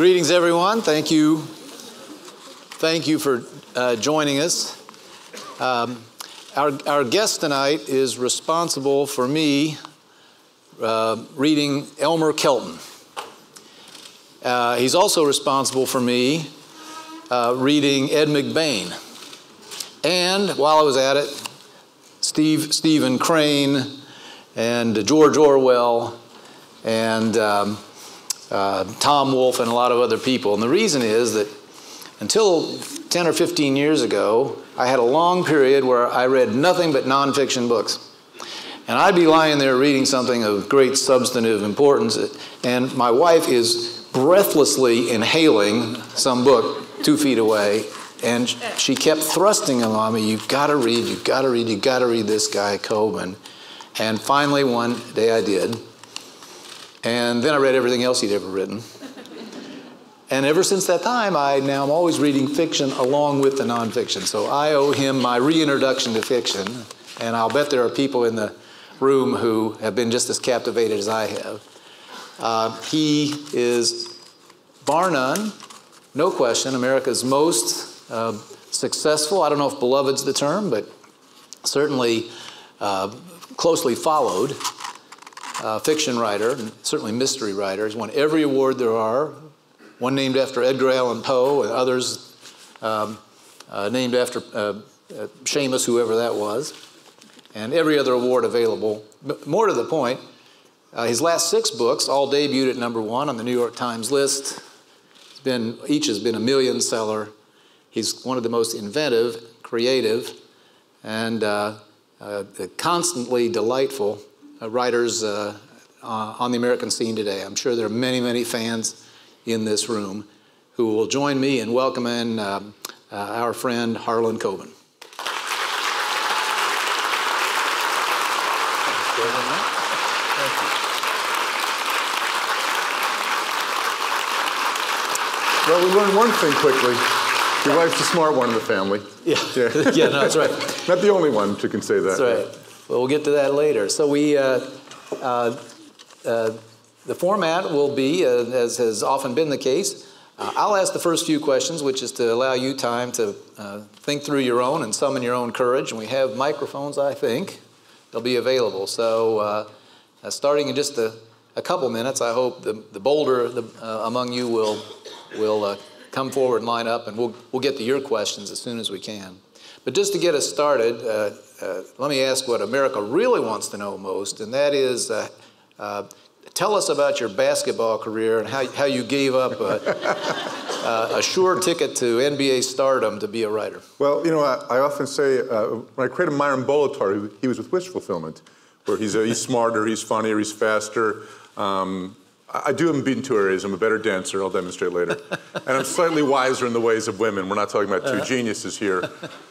Greetings, everyone. Thank you. Thank you for uh, joining us. Um, our, our guest tonight is responsible for me uh, reading Elmer Kelton. Uh, he's also responsible for me uh, reading Ed McBain. And while I was at it, Steve, Stephen Crane and George Orwell and um, uh, Tom Wolfe and a lot of other people. And the reason is that until 10 or 15 years ago, I had a long period where I read nothing but nonfiction books. And I'd be lying there reading something of great substantive importance, and my wife is breathlessly inhaling some book two feet away, and she kept thrusting them on me. You've got to read, you've got to read, you've got to read this guy, Coben. And finally, one day I did. And then I read everything else he'd ever written. And ever since that time, I now am always reading fiction along with the nonfiction. So I owe him my reintroduction to fiction. And I'll bet there are people in the room who have been just as captivated as I have. Uh, he is, bar none, no question, America's most uh, successful, I don't know if beloved's the term, but certainly uh, closely followed uh, fiction writer, and certainly mystery writer. He's won every award there are, one named after Edgar Allan Poe, and others um, uh, named after uh, uh, Shamus, whoever that was, and every other award available. But more to the point, uh, his last six books all debuted at number one on the New York Times list. It's been, each has been a million seller. He's one of the most inventive, creative, and uh, constantly delightful writers uh, uh, on the American scene today. I'm sure there are many, many fans in this room who will join me in welcoming um, our friend Harlan Coben. Well, we learned one thing quickly. Your wife's the smart one in the family. Yeah, yeah, yeah no, that's right. Not the only one who can say that. That's right. Well, we'll get to that later. So we, uh, uh, uh, the format will be, uh, as has often been the case, uh, I'll ask the first few questions, which is to allow you time to think through your own and summon your own courage. And we have microphones, I think. They'll be available. So starting in just a, a, couple minutes, I hope the, the bolder the, among you will, will come forward and line up, and we'll, we'll get to your questions as soon as we can. But just to get us started, uh, uh, let me ask what America really wants to know most, and that is uh, uh tell us about your basketball career and how, how you gave up a, a, sure ticket to NBA stardom to be a writer. Well, you know, I, I often say uh, when I created Myron Bolitar, he was with Wish Fulfillment, where he's, uh, he's smarter, he's funnier, he's faster. Um, I do in beaten two areas. I'm a better dancer. I'll demonstrate later. and I'm slightly wiser in the ways of women. We're not talking about 2 uh-huh. geniuses here.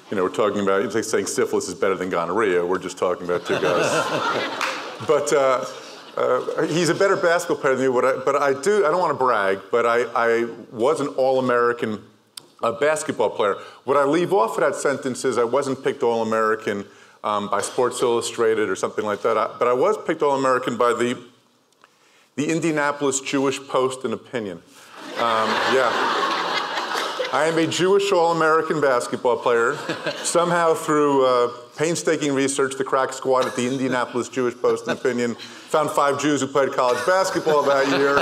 You know, we're talking about, it's like saying syphilis is better than gonorrhea. We're just talking about two guys. but uh, uh, he's a better basketball player than me. But I, but I do, I don't want to brag, but I, I was an All-American uh, basketball player. What I leave off of that sentence is I wasn't picked All-American um, by Sports Illustrated or something like that. I, but I was picked All-American by the the Indianapolis Jewish Post and Opinion. Um, yeah. I am a Jewish All American basketball player. Somehow, through uh, painstaking research, the crack squad at the Indianapolis Jewish Post and Opinion found five Jews who played college basketball that year.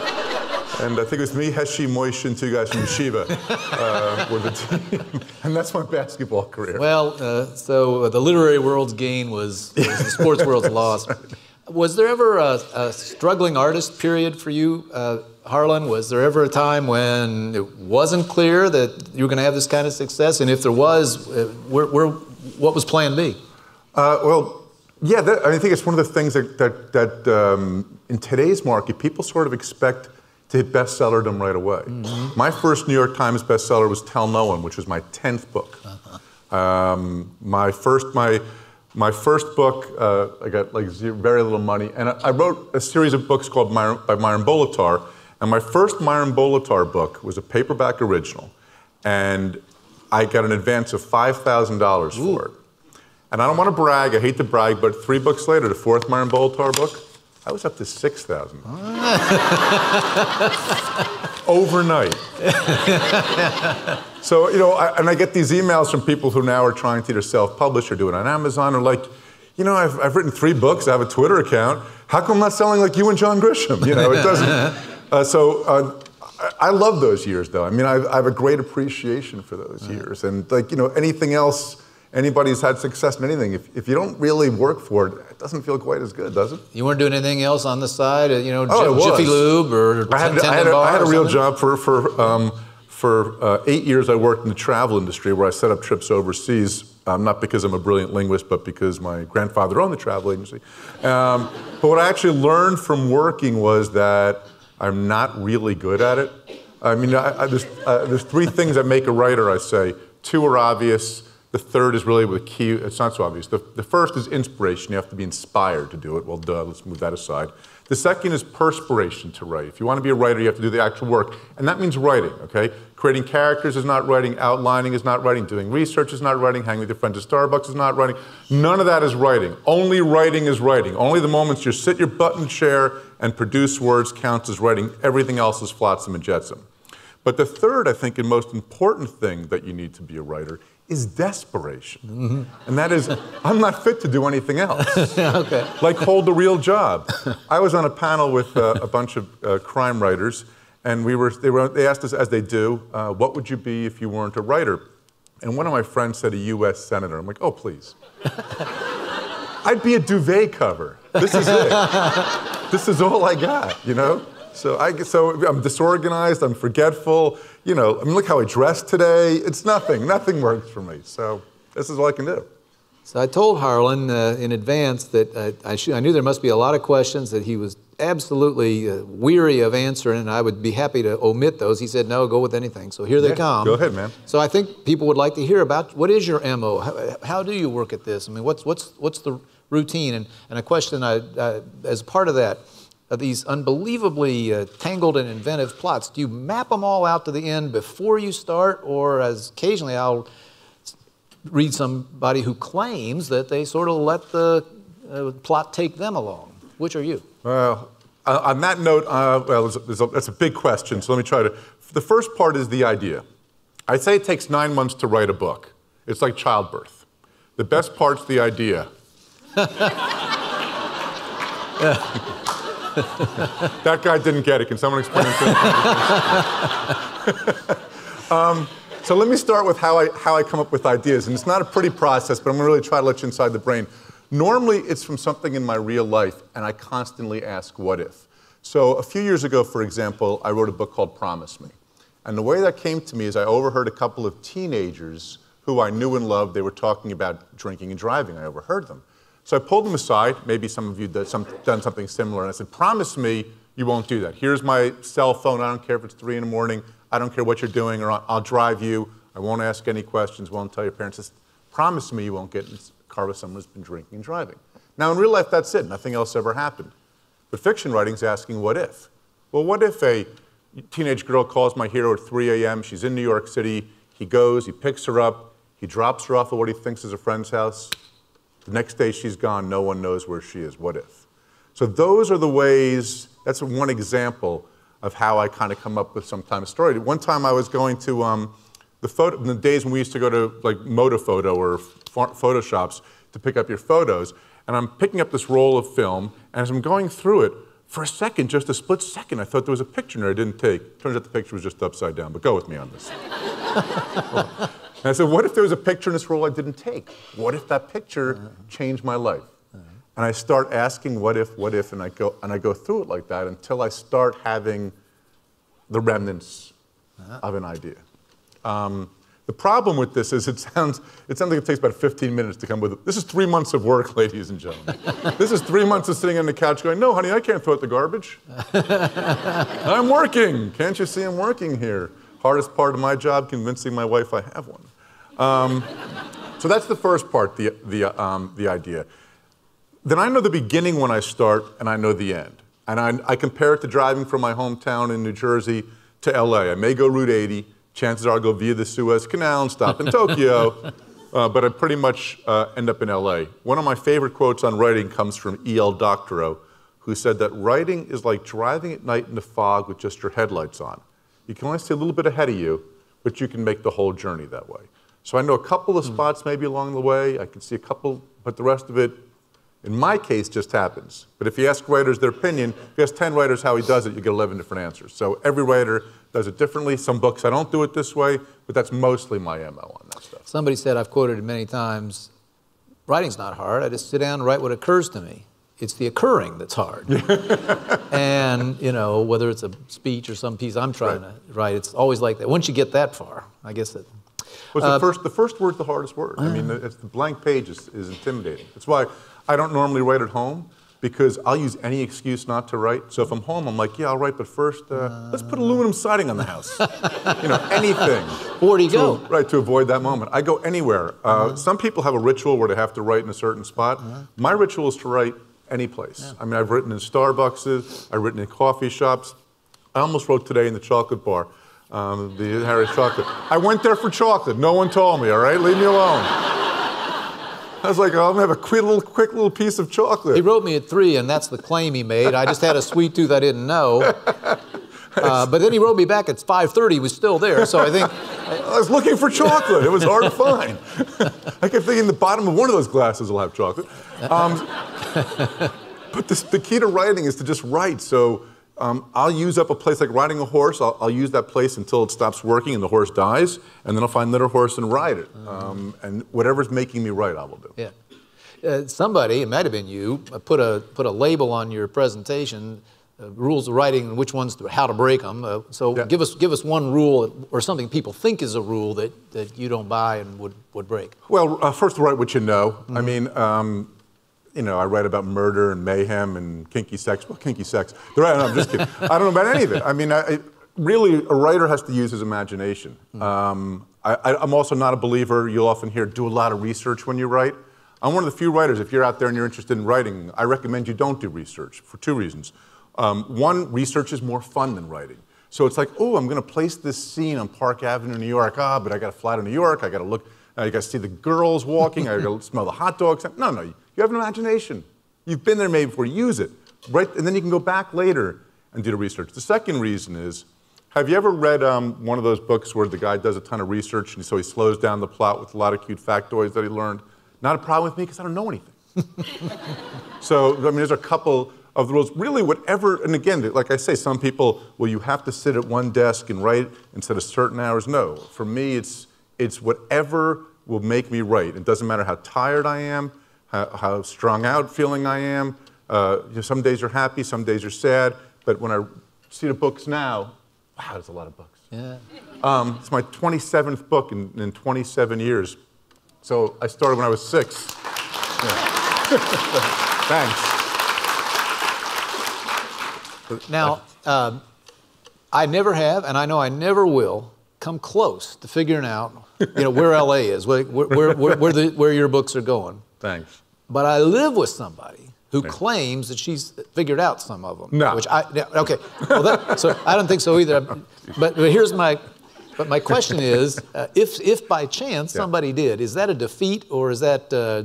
And I think it was me, Heshi, Moish, and two guys from Yeshiva uh, were the team. and that's my basketball career. Well, uh, so the literary world's gain was, was the sports world's loss. Was there ever a, a struggling artist period for you, uh, Harlan? Was there ever a time when it wasn't clear that you were going to have this kind of success? And if there was, uh, where, where, what was Plan B? Uh, well, yeah, that, I think it's one of the things that, that, that um, in today's market, people sort of expect to hit bestsellerdom right away. Mm-hmm. My first New York Times bestseller was Tell No One, which was my 10th book. Uh-huh. Um, my first, my my first book, uh, I got like zero, very little money, and I, I, wrote a series of books called Myron, by Myron Bolitar. And my first Myron Bolitar book was a paperback original, and I got an advance of five thousand dollars for it. And I don't want to brag; I hate to brag, but three books later, the fourth Myron Bolitar book, I was up to 6,000. Overnight. so, you know, I, and I get these emails from people who now are trying to either self publish or do it on Amazon or like, you know, I've, I've written three books, I have a Twitter account. How come I'm not selling like you and John Grisham? You know, it doesn't. Uh, so uh, I, I love those years, though. I mean, I've, I have a great appreciation for those years. And, like, you know, anything else anybody's had success in anything, if, if you don't really work for it, it doesn't feel quite as good, does it? You weren't doing anything else on the side, uh, you know, oh, Jiffy Lube or I had, I had, a, I had a real job for, for, um, for uh, eight years. I worked in the travel industry where I set up trips overseas, um, not because I'm a brilliant linguist, but because my grandfather owned the travel agency. Um, but what I actually learned from working was that I'm not really good at it. I mean, I, I, there's, uh, there's three things that make a writer, I say. Two are obvious the third is really the key, it's not so obvious. The, the first is inspiration. You have to be inspired to do it. Well, duh, let's move that aside. The second is perspiration to write. If you want to be a writer, you have to do the actual work. And that means writing, okay? Creating characters is not writing, outlining is not writing, doing research is not writing, hanging with your friends at Starbucks is not writing. None of that is writing. Only writing is writing. Only the moments you sit your button chair and produce words counts as writing. Everything else is flotsam and jetsam. But the third, I think, and most important thing that you need to be a writer is desperation. Mm-hmm. And that is, I'm not fit to do anything else. okay. Like hold a real job. I was on a panel with uh, a bunch of uh, crime writers, and we were, they, were, they asked us, as they do, uh, what would you be if you weren't a writer? And one of my friends said a US Senator. I'm like, oh, please. I'd be a duvet cover. This is it. this is all I got, you know? So, I, so I'm disorganized, I'm forgetful. You know, I mean, look how I dressed today. It's nothing. Nothing works for me. So this is all I can do. So I told Harlan uh, in advance that uh, I, sh- I, knew there must be a lot of questions that he was absolutely uh, weary of answering, and I would be happy to omit those. He said, "No, go with anything." So here yeah, they come. Go ahead, man. So I think people would like to hear about what is your mo. How, how do you work at this? I mean, what's what's what's the routine? And and a question I, as part of that of these unbelievably uh, tangled and inventive plots. Do you map them all out to the end before you start, or as occasionally I'll read somebody who claims that they sort of let the uh, plot take them along? Which are you? Well, uh, on that note, uh, well, there's a, there's a, that's a big question, so let me try to. The first part is the idea. I say it takes nine months to write a book. It's like childbirth. The best part's the idea. that guy didn't get it. Can someone explain it to me? um, so let me start with how I, how I come up with ideas. And it's not a pretty process, but I'm going to really try to let you inside the brain. Normally, it's from something in my real life, and I constantly ask, what if? So a few years ago, for example, I wrote a book called Promise Me. And the way that came to me is I overheard a couple of teenagers who I knew and loved. They were talking about drinking and driving. I overheard them. So I pulled them aside. Maybe some of you did some, done something similar. And I said, Promise me you won't do that. Here's my cell phone. I don't care if it's three in the morning. I don't care what you're doing, or I'll, drive you. I won't ask any questions, won't tell your parents. Just promise me you won't get in a car with someone who's been drinking and driving. Now, in real life, that's it. Nothing else ever happened. But fiction writing's asking, what if? Well, what if a teenage girl calls my hero at 3 a.m., she's in New York City, he goes, he picks her up, he drops her off at what he thinks is a friend's house, the next day she's gone, no one knows where she is. What if? So those are the ways, that's one example of how I kind of come up with sometimes story. One time I was going to um, the photo, in the days when we used to go to like Motophoto or Photoshops to pick up your photos, and I'm picking up this roll of film, and as I'm going through it, for a second, just a split second, I thought there was a picture in there I didn't take. Turns out the picture was just upside down, but go with me on this. And I said, what if there was a picture in this roll I didn't take? What if that picture changed my life? And I start asking what if, what if, and I go and I go through it like that until I start having the remnants uh-huh. of an idea. Um, the problem with this is it sounds, it sounds like it takes about 15 minutes to come with it. This is three months of work, ladies and gentlemen. this is three months of sitting on the couch going, no, honey, I can't throw out the garbage. I'm working. Can't you see I'm working here? Hardest part of my job, convincing my wife I have one. Um, so that's the first part, the, the, um, the idea. Then I know the beginning when I start, and I know the end. And I, I compare it to driving from my hometown in New Jersey to LA. I may go Route 80. Chances are I'll go via the Suez Canal and stop in Tokyo. Uh, but I pretty much uh, end up in LA. One of my favorite quotes on writing comes from E.L. Doctorow, who said that writing is like driving at night in the fog with just your headlights on. You can only see a little bit ahead of you, but you can make the whole journey that way. So I know a couple of spots maybe along the way. I can see a couple, but the rest of it, in my case, just happens. But if you ask writers their opinion, if you ask 10 writers how he does it, you get 11 different answers. So every writer does it differently. Some books I don't do it this way, but that's mostly my MO on that stuff. Somebody said, I've quoted it many times, writing's not hard. I just sit down and write what occurs to me. It's the occurring that's hard. and, you know, whether it's a speech or some piece I'm trying right. to write, it's always like that. Once you get that far, I guess that. Well, uh, the, first, the first word's the hardest word. Uh, I mean, it's the blank page is, is intimidating. That's why I don't normally write at home because I'll use any excuse not to write. So if I'm home, I'm like, yeah, I'll write, but first, uh, uh, let's put aluminum siding on the house. you know, anything. Where do you to, go? Right, to avoid that moment. I go anywhere. Uh, uh-huh. Some people have a ritual where they have to write in a certain spot. Uh-huh. My ritual is to write any place. Yeah. I mean, I've written in Starbucks, I've written in coffee shops. I almost wrote today in the chocolate bar, um, the Harry's Chocolate. I went there for chocolate. No one told me, all right? Leave me alone. I was like, oh, I'm gonna have a quick little, quick little piece of chocolate. He wrote me at three, and that's the claim he made. I just had a sweet tooth I didn't know. Uh, but then he wrote me back at 5:30. He was still there, so I think. I was looking for chocolate. It was hard to find. I kept thinking the bottom of one of those glasses will have chocolate. Um, but this, the key to writing is to just write. So um, I'll use up a place like riding a horse. I'll, I'll, use that place until it stops working and the horse dies, and then I'll find another horse and ride it. Um, and whatever's making me write, I will do. Yeah. Uh, somebody, it might have been you, uh, put a put a label on your presentation, uh, rules of writing, and which ones, to, how to break them. Uh, so yeah. give us give us one rule or something people think is a rule that, that you don't buy and would, would break. Well, uh, first write what you know. Mm-hmm. I mean. Um, you know, I write about murder and mayhem and kinky sex. Well, kinky sex. no, I'm just kidding. I don't know about any of it. I mean, I, really, a writer has to use his imagination. Hmm. Um, I, am also not a believer. You'll often hear do a lot of research when you write. I'm one of the few writers. If you're out there and you're interested in writing, I recommend you don't do research for two reasons. Um, one, research is more fun than writing. So it's like, oh, I'm going to place this scene on Park Avenue, New York. Ah, but I got to fly to New York. I got to look. I got to see the girls walking. I got to smell the hot dogs. No, no. You have an imagination. You've been there maybe before, use it. Right, and then you can go back later and do the research. The second reason is, have you ever read um, one of those books where the guy does a ton of research and so he slows down the plot with a lot of cute factoids that he learned? Not a problem with me because I don't know anything. so, I mean, there's a couple of the rules. Really, whatever, and again, like I say, some people, well, you have to sit at one desk and write instead of certain hours. No. For me, it's, it's whatever will make me write. It doesn't matter how tired I am, how, how strung out feeling I am. Uh, you know, some days are happy, some days are sad. But when I see the books now, wow, there's a lot of books. Yeah. Um, it's my 27th book in, in 27 years. So I started when I was six. Thanks. Now, um, I never have, and I know I never will, come close to figuring out, you know, where LA is, where, where, where, where, the, where your books are going. Thanks. But I live with somebody who claims that she's figured out some of them. No. Which I okay. Well, that, so I don't think so either. But, but here's my. But my question is, uh, if if by chance yeah. somebody did, is that a defeat or is that uh,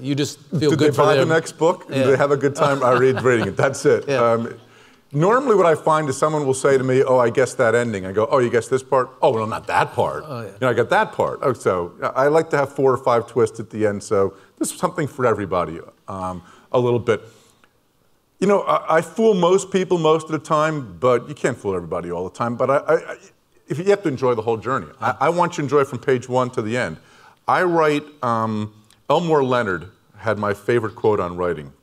you just feel did good they buy the next book? Yeah. Did they have a good time? I read reading it. That's it. Yeah. Um, Normally, what I find is someone will say to me, "Oh, I guess that ending." I go, "Oh, you guess this part? Oh, well, not that part. Oh, yeah. You know, I got that part." Oh, so I like to have four or five twists at the end. So this is something for everybody, um, a little bit. You know, I, I, fool most people most of the time, but you can't fool everybody all the time. But I, I, if you have to enjoy the whole journey, I, want you to enjoy from page one to the end. I write. Um, Elmore Leonard had my favorite quote on writing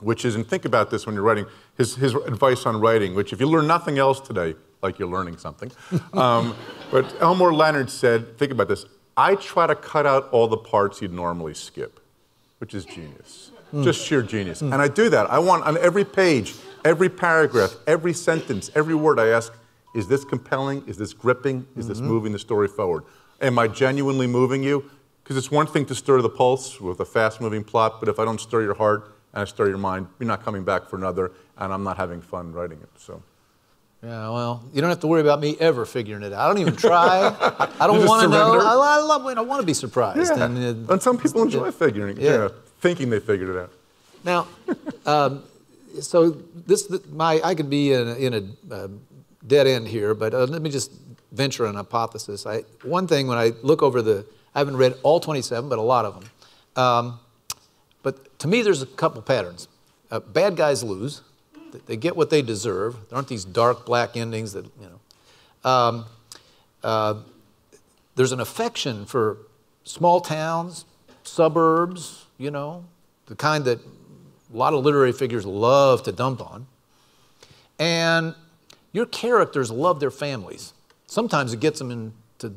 which is, and think about this when you're writing, his, his advice on writing, which if you learn nothing else today, like you're learning something. Um, but Elmore Leonard said, think about this, I try to cut out all the parts you'd normally skip, which is genius, mm. just sheer genius. Mm. And I do that. I want on every page, every paragraph, every sentence, every word, I ask, is this compelling? Is this gripping? Is mm-hmm. this moving the story forward? Am I genuinely moving you? Because it's one thing to stir the pulse with a fast moving plot, but if I don't stir your heart, and I stir your mind, you're not coming back for another, and I'm not having fun writing it. So. Yeah, well, you don't have to worry about me ever figuring it out. I don't even try. I don't want to know. I, I, love. When I want to be surprised. Yeah. And, uh, and some people enjoy figuring it. Yeah. yeah. thinking they figured it out. Now, um, so this my I could be in a, in a uh, dead end here, but uh, let me just venture an hypothesis. I, one thing when I look over the, I haven't read all 27, but a lot of them. Um, but to me, there's a couple patterns. Uh, bad guys lose. They get what they deserve. There aren't these dark black endings that, you know. Um, uh, there's an affection for small towns, suburbs, you know, the kind that a lot of literary figures love to dump on. And your characters love their families. Sometimes it gets them into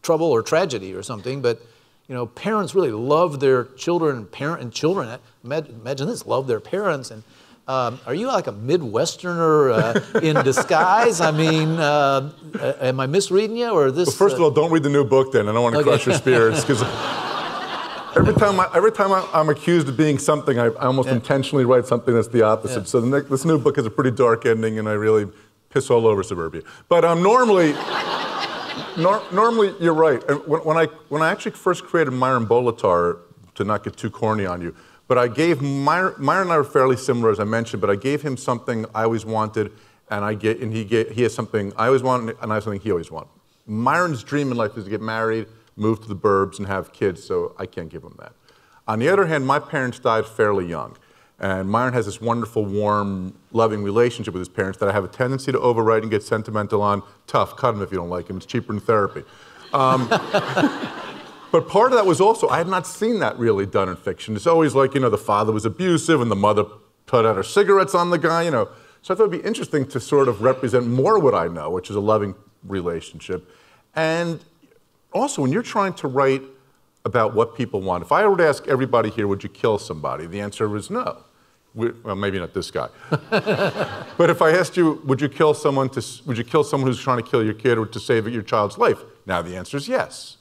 trouble or tragedy or something, but you know, parents really love their children parent and children. Imagine this, love their parents. And um, are you like a Midwesterner uh, in disguise? I mean, uh, am I misreading you or this? Well, first of all, don't read the new book then. I don't want to okay. crush your spirits because every time I, every time I, am accused of being something, I, I almost yeah. intentionally write something that's the opposite. Yeah. So the, this new book has a pretty dark ending, and I really piss all over suburbia. But um, normally, nor, normally you're right. When, when, I when I actually first created Myron Bolitar, to not get too corny on you, but I gave Myron, Myron and I were fairly similar as I mentioned, but I gave him something I always wanted, and I get and he get, he has something I always wanted, and I have something he always wanted. Myron's dream in life is to get married, move to the burbs, and have kids. So I can't give him that. On the other hand, my parents died fairly young. And Myron has this wonderful, warm, loving relationship with his parents that I have a tendency to overwrite and get sentimental on. Tough, cut him if you don't like him. It's cheaper than therapy. Um, but part of that was also, I had not seen that really done in fiction. It's always like, you know, the father was abusive and the mother put out her cigarettes on the guy, you know. So I thought it'd be interesting to sort of represent more what I know, which is a loving relationship. And also, when you're trying to write about what people want, if I were to ask everybody here, would you kill somebody? The answer was no well, maybe not this guy. but if I asked you, would you kill someone to, would you kill someone who's trying to kill your kid or to save your child's life? Now the answer is yes.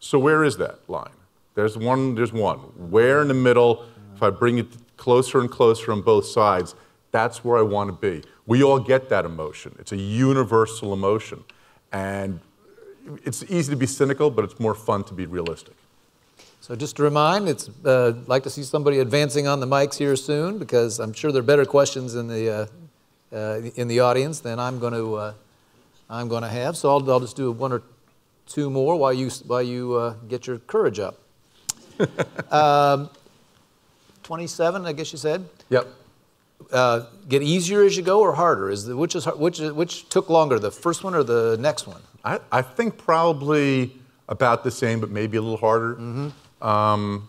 So where is that line? There's one, there's one. Where in the middle, if I bring it closer and closer on both sides, that's where I want to be. We all get that emotion. It's a universal emotion. And it's easy to be cynical, but it's more fun to be realistic. So just to remind, it's uh, like to see somebody advancing on the mics here soon because I'm sure there are better questions in the uh, uh, in the audience than I'm going to uh, I'm going to have. So I'll, I'll just do one or two more while you while you uh, get your courage up. um, 27, I guess you said. Yep. Uh, get easier as you go or harder? Is the, which is which which took longer, the first one or the next one? I, I think probably about the same, but maybe a little harder. Mm-hmm. Um,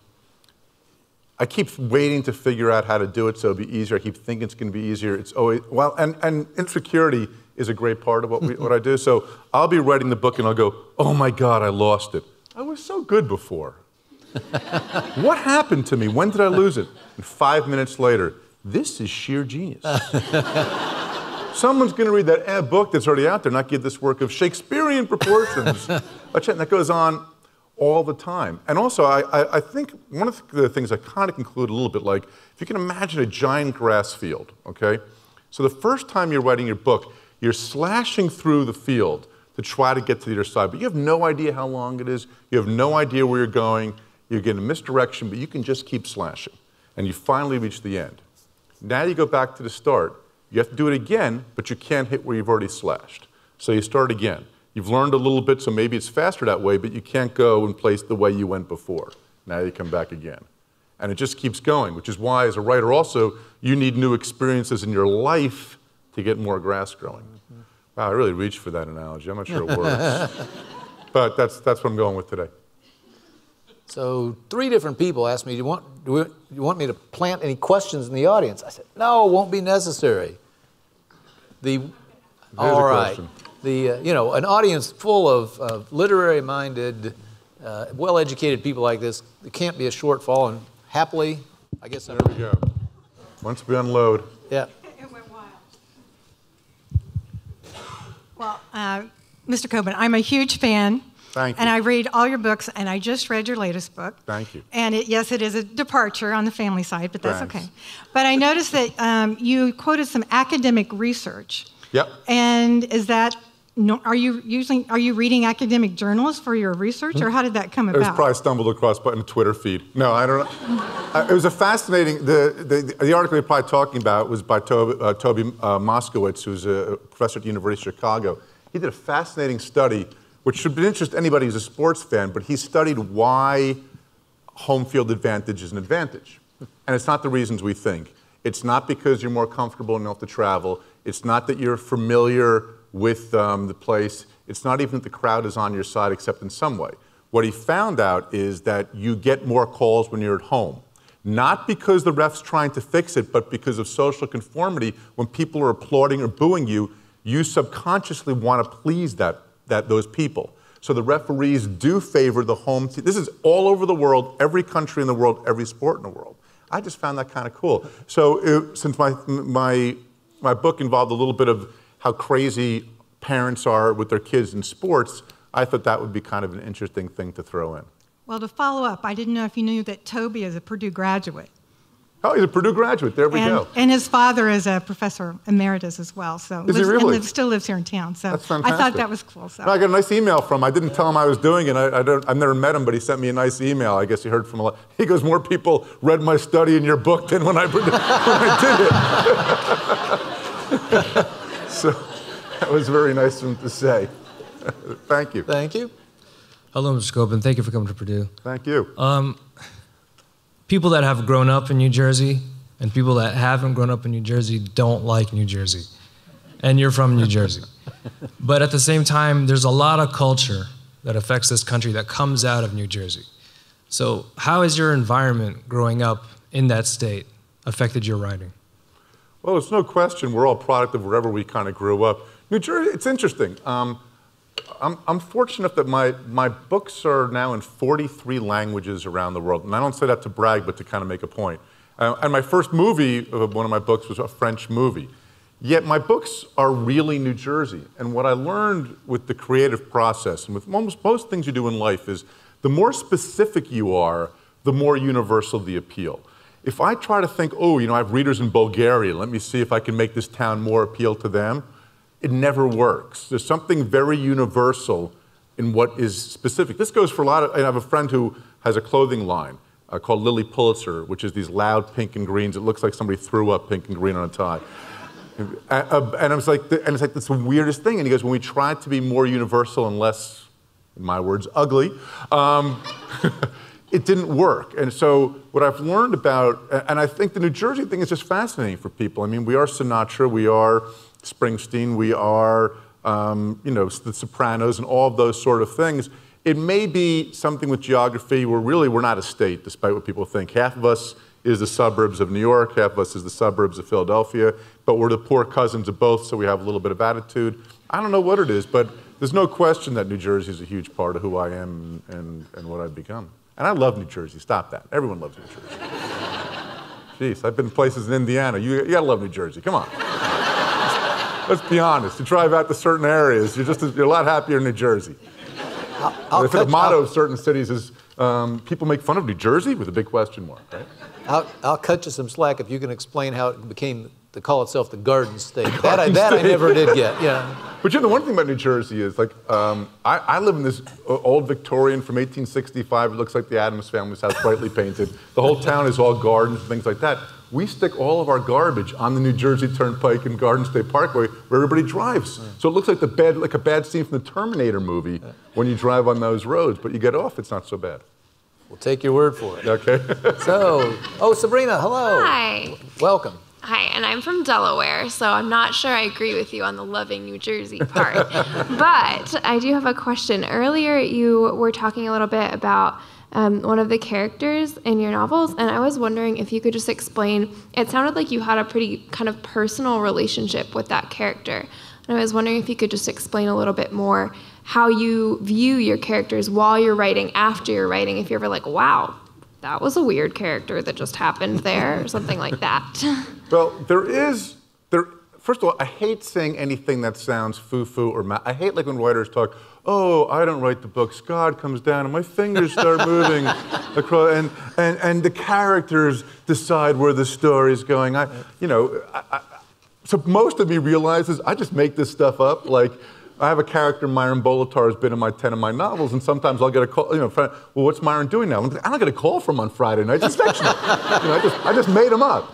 I keep waiting to figure out how to do it so it'll be easier. I keep thinking it's going to be easier. It's always, well, and, and insecurity is a great part of what, we, what I do. So I'll be writing the book and I'll go, oh my God, I lost it. I was so good before. what happened to me? When did I lose it? And five minutes later, this is sheer genius. Someone's going to read that book that's already out there, not give this work of Shakespearean proportions. and that goes on all the time. And also, I, I, think one of the things I kind of conclude a little bit like, if you can imagine a giant grass field, okay? So the first time you're writing your book, you're slashing through the field to try to get to the other side, but you have no idea how long it is, you have no idea where you're going, you're getting misdirection, but you can just keep slashing. And you finally reach the end. Now you go back to the start. You have to do it again, but you can't hit where you've already slashed. So you start again. You've learned a little bit, so maybe it's faster that way, but you can't go in place the way you went before. Now you come back again. And it just keeps going, which is why, as a writer, also, you need new experiences in your life to get more grass growing. Mm-hmm. Wow, I really reached for that analogy. I'm not sure it works. but that's, that's what I'm going with today. So, three different people asked me, do you, want, do you want me to plant any questions in the audience? I said, No, it won't be necessary. The, Here's all right. Question the, uh, you know, an audience full of, of literary minded, uh, well educated people like this, it can't be a shortfall. And happily, I guess there we go. Once we unload. Yeah. It went wild. Well, uh, Mr. Coben, I'm a huge fan. Thank you. And I read all your books, and I just read your latest book. Thank you. And it, yes, it is a departure on the family side, but that's Thanks. okay. But I noticed that um, you quoted some academic research. Yep. And is that no, are you using are you reading academic journals for your research, or how did that come It was about? probably stumbled across but in a Twitter feed. No, I don't know. Uh, it was a fascinating. The, the, the article you're probably talking about was by Toby, uh, Toby uh, Moskowitz, who's a professor at the University of Chicago. He did a fascinating study, which should interest anybody who's a sports fan. But he studied why home field advantage is an advantage, and it's not the reasons we think. It's not because you're more comfortable don't to travel. It's not that you're familiar with um, the place. It's not even that the crowd is on your side, except in some way. What he found out is that you get more calls when you're at home. Not because the ref's trying to fix it, but because of social conformity. When people are applauding or booing you, you subconsciously want to please that, that, those people. So the referees do favor the home team. This is all over the world, every country in the world, every sport in the world. I just found that kind of cool. So it, since my, my, my book involved a little bit of how crazy parents are with their kids in sports, I thought that would be kind of an interesting thing to throw in. Well, to follow up, I didn't know if you knew that Toby is a Purdue graduate. Oh, he's a Purdue graduate. There we and, go. And his father is a professor emeritus as well. So Is he really? and lives, still lives here in town. So That's I thought that was cool. So No, I got a nice email from him. I didn't tell him I was doing it. I, I don't, I've never met him, but he sent me a nice email. I guess he heard from a lot. He goes, More people read my study in your book than when I, when I did it. so that was very nice of him to say. Thank you. Thank you. Hello, Mr. Coben. Thank you for coming to Purdue. Thank you. Um, people that have grown up in New Jersey and people that haven't grown up in New Jersey don't like New Jersey. And you're from New Jersey. But at the same time, there's a lot of culture that affects this country that comes out of New Jersey. So, how has your environment growing up in that state affected your writing? Well, there's no question we're all product of wherever we kind of grew up. New Jersey, it's interesting. Um, I'm, I'm fortunate that my, my books are now in 43 languages around the world. And I don't say that to brag, but to kind of make a point. Uh, and my first movie, of one of my books, was a French movie. Yet my books are really New Jersey. And what I learned with the creative process and with almost most things you do in life is the more specific you are, the more universal the appeal. If I try to think, oh, you know, I have readers in Bulgaria, let me see if I can make this town more appeal to them, it never works. There's something very universal in what is specific. This goes for a lot of, I have a friend who has a clothing line uh, called Lilly Pulitzer, which is these loud pink and greens. It looks like somebody threw up pink and green on a tie. Uh, and I was like, and it's like that's the weirdest thing. And he goes, when we tried to be more universal and less, in my words, ugly, um, it didn't work. And so what I've learned about, and I think the New Jersey thing is just fascinating for people. I mean, we are Sinatra, we are Springsteen, we are, um, you know, the Sopranos, and all of those sort of things. It may be something with geography where really we're not a state, despite what people think. Half of us is the suburbs of New York, half of us is the suburbs of Philadelphia, but we're the poor cousins of both, so we have a little bit of attitude. I don't know what it is, but there's no question that New Jersey is a huge part of who I am and, and what I've become. And I love New Jersey. Stop that. Everyone loves New Jersey. Jeez, I've been to places in Indiana. You, you gotta love New Jersey. Come on. Let's be honest. You drive out to certain areas, you're just you're a lot happier in New Jersey. I'll I think cut, the motto I'll, of certain cities is um, people make fun of New Jersey with a big question mark, right? I'll, I'll cut you some slack if you can explain how it became to call itself the Garden State. That, I, Garden that I never did get. Yeah. But you know, the one thing about New Jersey is like, um, I, I live in this old Victorian from 1865. It looks like the Addams family's house, brightly painted. The whole town is all gardens and things like that. We stick all of our garbage on the New Jersey Turnpike and Garden State Parkway where everybody drives. So it looks like the bad, like a bad scene from the Terminator movie when you drive on those roads. But you get off, it's not so bad. We'll take your word for it. Okay. So, oh, Sabrina, hello. Hi. Welcome. Hi, and I'm from Delaware, so I'm not sure I agree with you on the loving New Jersey part. but I do have a question. Earlier, you were talking a little bit about um, one of the characters in your novels, and I was wondering if you could just explain. It sounded like you had a pretty kind of personal relationship with that character. And I was wondering if you could just explain a little bit more how you view your characters while you're writing, after you're writing, if you're ever like, wow, that was a weird character that just happened there, or something like that. Well, there is there. First of all, I hate saying anything that sounds foo-foo or ma- I hate like when writers talk. Oh, I don't write the books. God comes down and my fingers start moving across, and, and and the characters decide where the story's going. I, you know, I, I, so most of me realizes I just make this stuff up. Like, I have a character, Myron Bolitar, has been in my 10 of my novels, and sometimes I'll get a call, you know, friend, well, what's Myron doing now? I don't get a call from on Friday nights. It's fictional. you know, I just, I just made him up.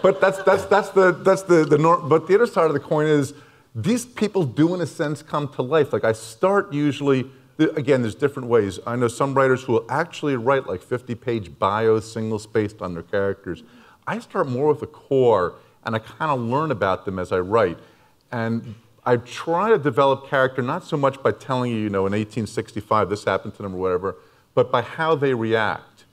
But that's, that's, that's the, that's the, the norm. But the other side of the coin is these people do, in a sense, come to life. Like I start usually, again, there's different ways. I know some writers who will actually write like 50 page bios, single spaced on their characters. I start more with a core and I kind of learn about them as I write. And I try to develop character not so much by telling you, you know, in 1865 this happened to them or whatever, but by how they react.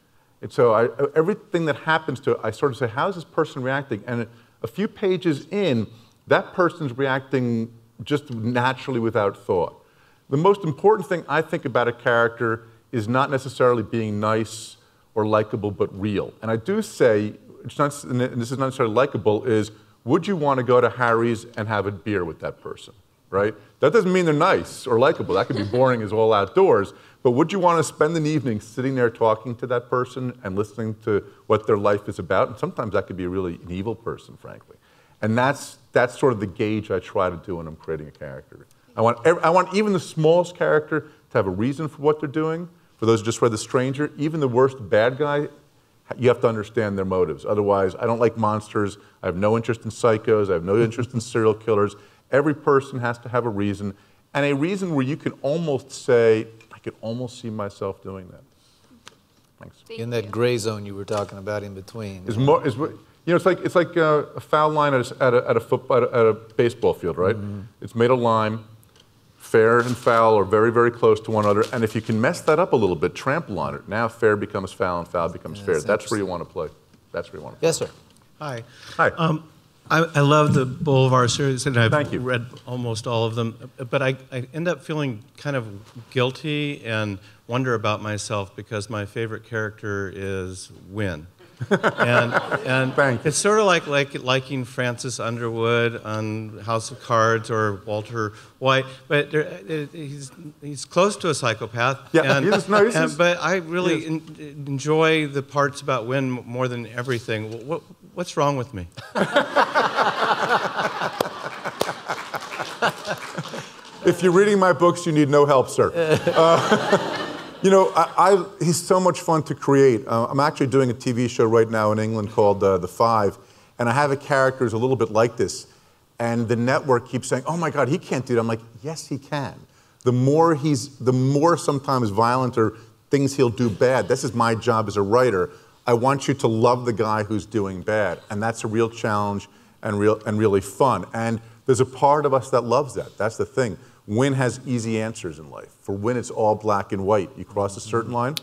And so I, everything that happens to it, I sort of say, how is this person reacting? And a few pages in, that person's reacting just naturally without thought. The most important thing I think about a character is not necessarily being nice or likable, but real. And I do say, it's not, and this is not necessarily likable, is would you want to go to Harry's and have a beer with that person, right? That doesn't mean they're nice or likable. That could be boring as all outdoors. But would you want to spend an evening sitting there talking to that person and listening to what their life is about? And sometimes that could be really an evil person, frankly. And that's, that's sort of the gauge I try to do when I'm creating a character. I want, every, I want even the smallest character to have a reason for what they're doing. For those who just read The Stranger, even the worst bad guy you have to understand their motives. Otherwise, I don't like monsters. I have no interest in psychos. I have no interest in serial killers. Every person has to have a reason, and a reason where you can almost say, I could almost see myself doing that. Thanks. Thank in that gray zone you were talking about in between. Is more, is, you know, it's like, it's like a, a foul line at a, at a, at a, football, at a baseball field, right? Mm-hmm. It's made of lime fair and foul are very, very close to one another. And if you can mess that up a little bit, trample on it, now fair becomes foul and foul becomes yeah, fair. That's, that's where you want to play. That's where you want to play. Yes, sir. Hi. Hi. Um, I, I, love the Bolitar series, and I've Thank you. read almost all of them. But I, I end up feeling kind of guilty and wonder about myself because my favorite character is Win and and it's sort of like, like liking Francis Underwood on House of Cards or Walter White, but there, he's he's close to a psychopath. Yeah, and, is, no, and, but I really in, enjoy the parts about Win more than everything. What, what's wrong with me? if you're reading my books, you need no help, sir. Uh, you know, I, I, he's so much fun to create. Uh, I'm actually doing a TV show right now in England called uh, The Five, and I have a character who's a little bit like this. And the network keeps saying, "Oh my God, he can't do that." I'm like, "Yes, he can." The more he's, the more sometimes violent or things he'll do bad. This is my job as a writer. I want you to love the guy who's doing bad, and that's a real challenge and real and really fun. And there's a part of us that loves that. That's the thing. Win has easy answers in life. For Win, it's all black and white. You cross a certain mm-hmm. line,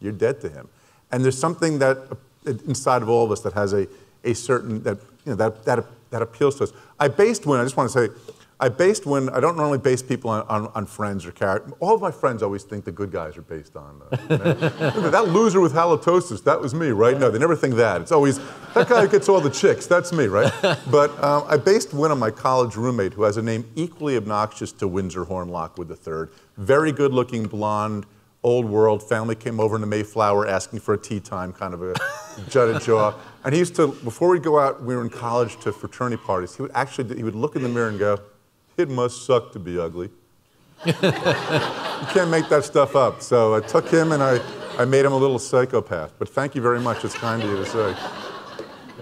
you're dead to him. And there's something that inside of all of us that has a, a certain that you know that that that appeals to us. I based Win. I just want to say I based Win. I don't normally base people on, on, on friends or character. All of my friends always think the good guys are based on uh, that loser with halitosis. That was me, right? No, they never think that. It's always that guy who gets all the chicks. That's me, right? But um, I based Win on my college roommate, who has a name equally obnoxious to Windsor Horn Lockwood III. Very good-looking blonde. Old world family came over in the Mayflower asking for a tea time, kind of a jutted jaw. And he used to, before we'd go out, we were in college to fraternity parties. He would actually, he would look in the mirror and go, it must suck to be ugly. you can't make that stuff up. So I took him and I, I made him a little psychopath. But thank you very much. It's kind of you to say.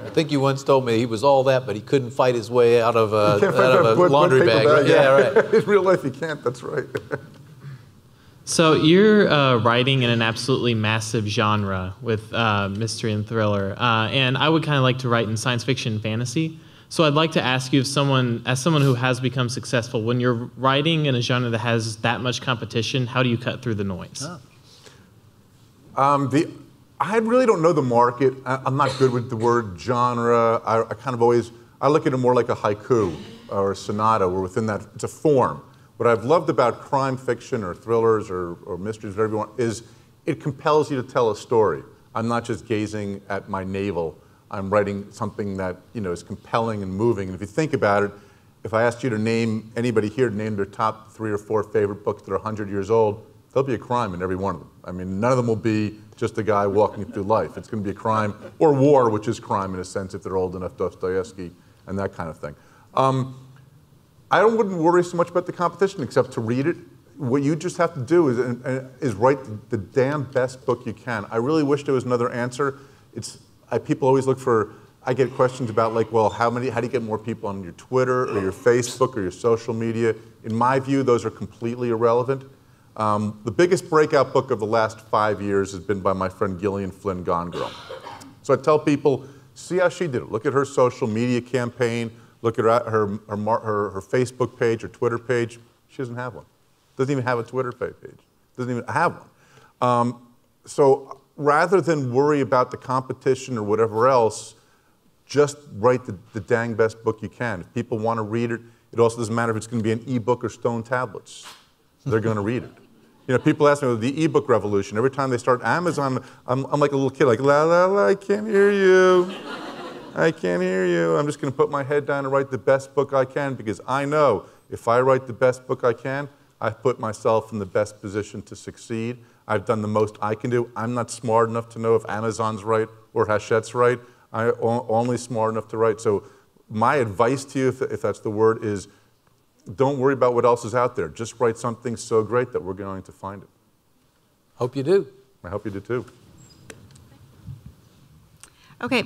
I think you once told me he was all that, but he couldn't fight his way out of a, out of a laundry bag. bag. Yeah, yeah, right. In real life, he can't. That's right. so you're uh, writing in an absolutely massive genre with uh, mystery and thriller, uh, and I would kind of like to write in science fiction and fantasy. So I'd like to ask you if someone, as someone who has become successful, when you're writing in a genre that has that much competition, how do you cut through the noise? Oh. Um, the, I really don't know the market. I, am not good with the word genre. I, I, kind of always, I look at it more like a haiku or a sonata, where within that, it's a form. What I've loved about crime fiction or thrillers or, or mysteries, whatever you want, is it compels you to tell a story. I'm not just gazing at my navel I'm writing something that you know is compelling and moving. And if you think about it, if I asked you to name anybody here to name their top three or four favorite books that are 100 years old, there'll be a crime in every one of them. I mean, none of them will be just a guy walking through life. It's going to be a crime or war, which is crime in a sense if they're old enough, Dostoevsky and that kind of thing. Um, I wouldn't worry so much about the competition except to read it. What you just have to do is, is write the damn best book you can. I really wish there was another answer. It's, I, people always look for, I get questions about like, well, how many, how do you get more people on your Twitter or your Facebook or your social media? In my view, those are completely irrelevant. Um, the biggest breakout book of the last five years has been by my friend Gillian Flynn, Gone Girl. So I tell people, see how she did it. Look at her social media campaign. Look at her, her, her, her, Facebook page, her Twitter page. She doesn't have one. Doesn't even have a Twitter page. Doesn't even have one. Um, so rather than worry about the competition or whatever else, just write the, the dang best book you can. If people want to read it, it also doesn't matter if it's going to be an e-book or stone tablets. They're going to read it. You know, people ask me, about the e-book revolution, every time they start Amazon, I'm, I'm like a little kid, like, la, la, la, I can't hear you. I can't hear you. I'm just going to put my head down and write the best book I can because I know if I write the best book I can, I've put myself in the best position to succeed. I've done the most I can do. I'm not smart enough to know if Amazon's right or Hachette's right. I'm only smart enough to write. So my advice to you, if, if that's the word, is don't worry about what else is out there. Just write something so great that we're going to find it. Hope you do. I hope you do too. Okay.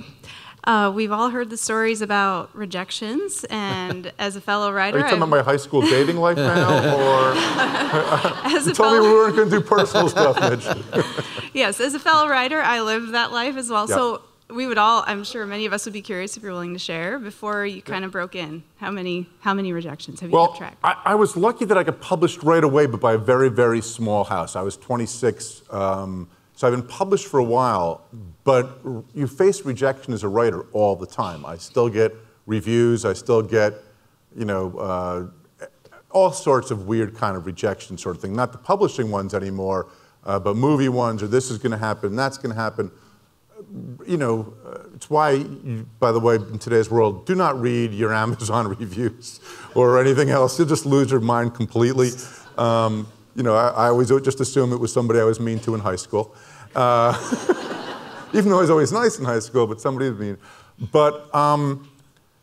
Uh, we've all heard the stories about rejections, and as a fellow writer, are you talking about my high school dating life now, or as you told me we weren't going to do personal stuff, Mitch? yes, as a fellow writer, I lived that life as well. Yep. So we would all, I'm sure many of us would be curious if you're willing to share before you kind of broke in. How many, how many rejections have you well, kept track? I, I was lucky that I got published right away, but by a very, very small house. I was 26, um, so I've been published for a while, but you face rejection as a writer all the time. I still get reviews, I still get, you know, uh, all sorts of weird kind of rejection sort of thing. Not the publishing ones anymore, uh, but movie ones, or this is going to happen, that's going to happen you know, it's why, you, by the way, in today's world, do not read your Amazon reviews or anything else. You'll just lose your mind completely. Um, you know, I, I, always just assume it was somebody I was mean to in high school. Uh, even though I was always nice in high school, but somebody was mean. But, um,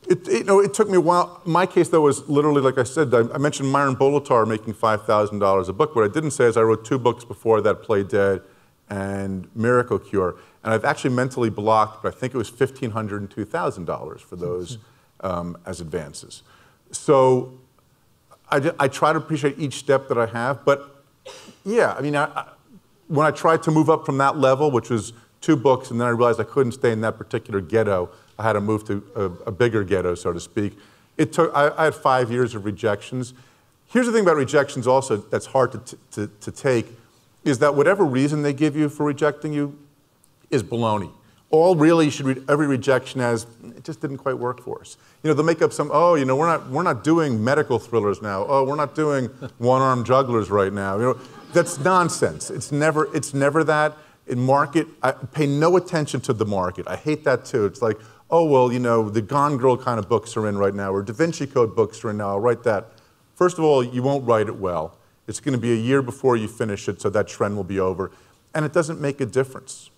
it, it, you know, it took me a while. My case, though, was literally, like I said, I, I mentioned Myron Bolitar making $5,000 a book. What I didn't say is I wrote two books before that, Play Dead and Miracle Cure. And I've actually mentally blocked, but I think it was $1,500 and $2,000 for those um, as advances. So I, I, try to appreciate each step that I have, but yeah, I mean, I, when I tried to move up from that level, which was two books, and then I realized I couldn't stay in that particular ghetto, I had to move to a, a bigger ghetto, so to speak. It took, I, I, had five years of rejections. Here's the thing about rejections also that's hard to, to, to take, is that whatever reason they give you for rejecting you, is baloney. All really you should read every rejection as it just didn't quite work for us. You know, they'll make up some, oh, you know, we're not, we're not doing medical thrillers now. Oh, we're not doing one-armed jugglers right now. You know, that's nonsense. It's never, it's never that. In market, I pay no attention to the market. I hate that too. It's like, oh, well, you know, the Gone Girl kind of books are in right now, or Da Vinci Code books are in now. I'll write that. First of all, you won't write it well. It's going to be a year before you finish it, so that trend will be over. And it doesn't make a difference.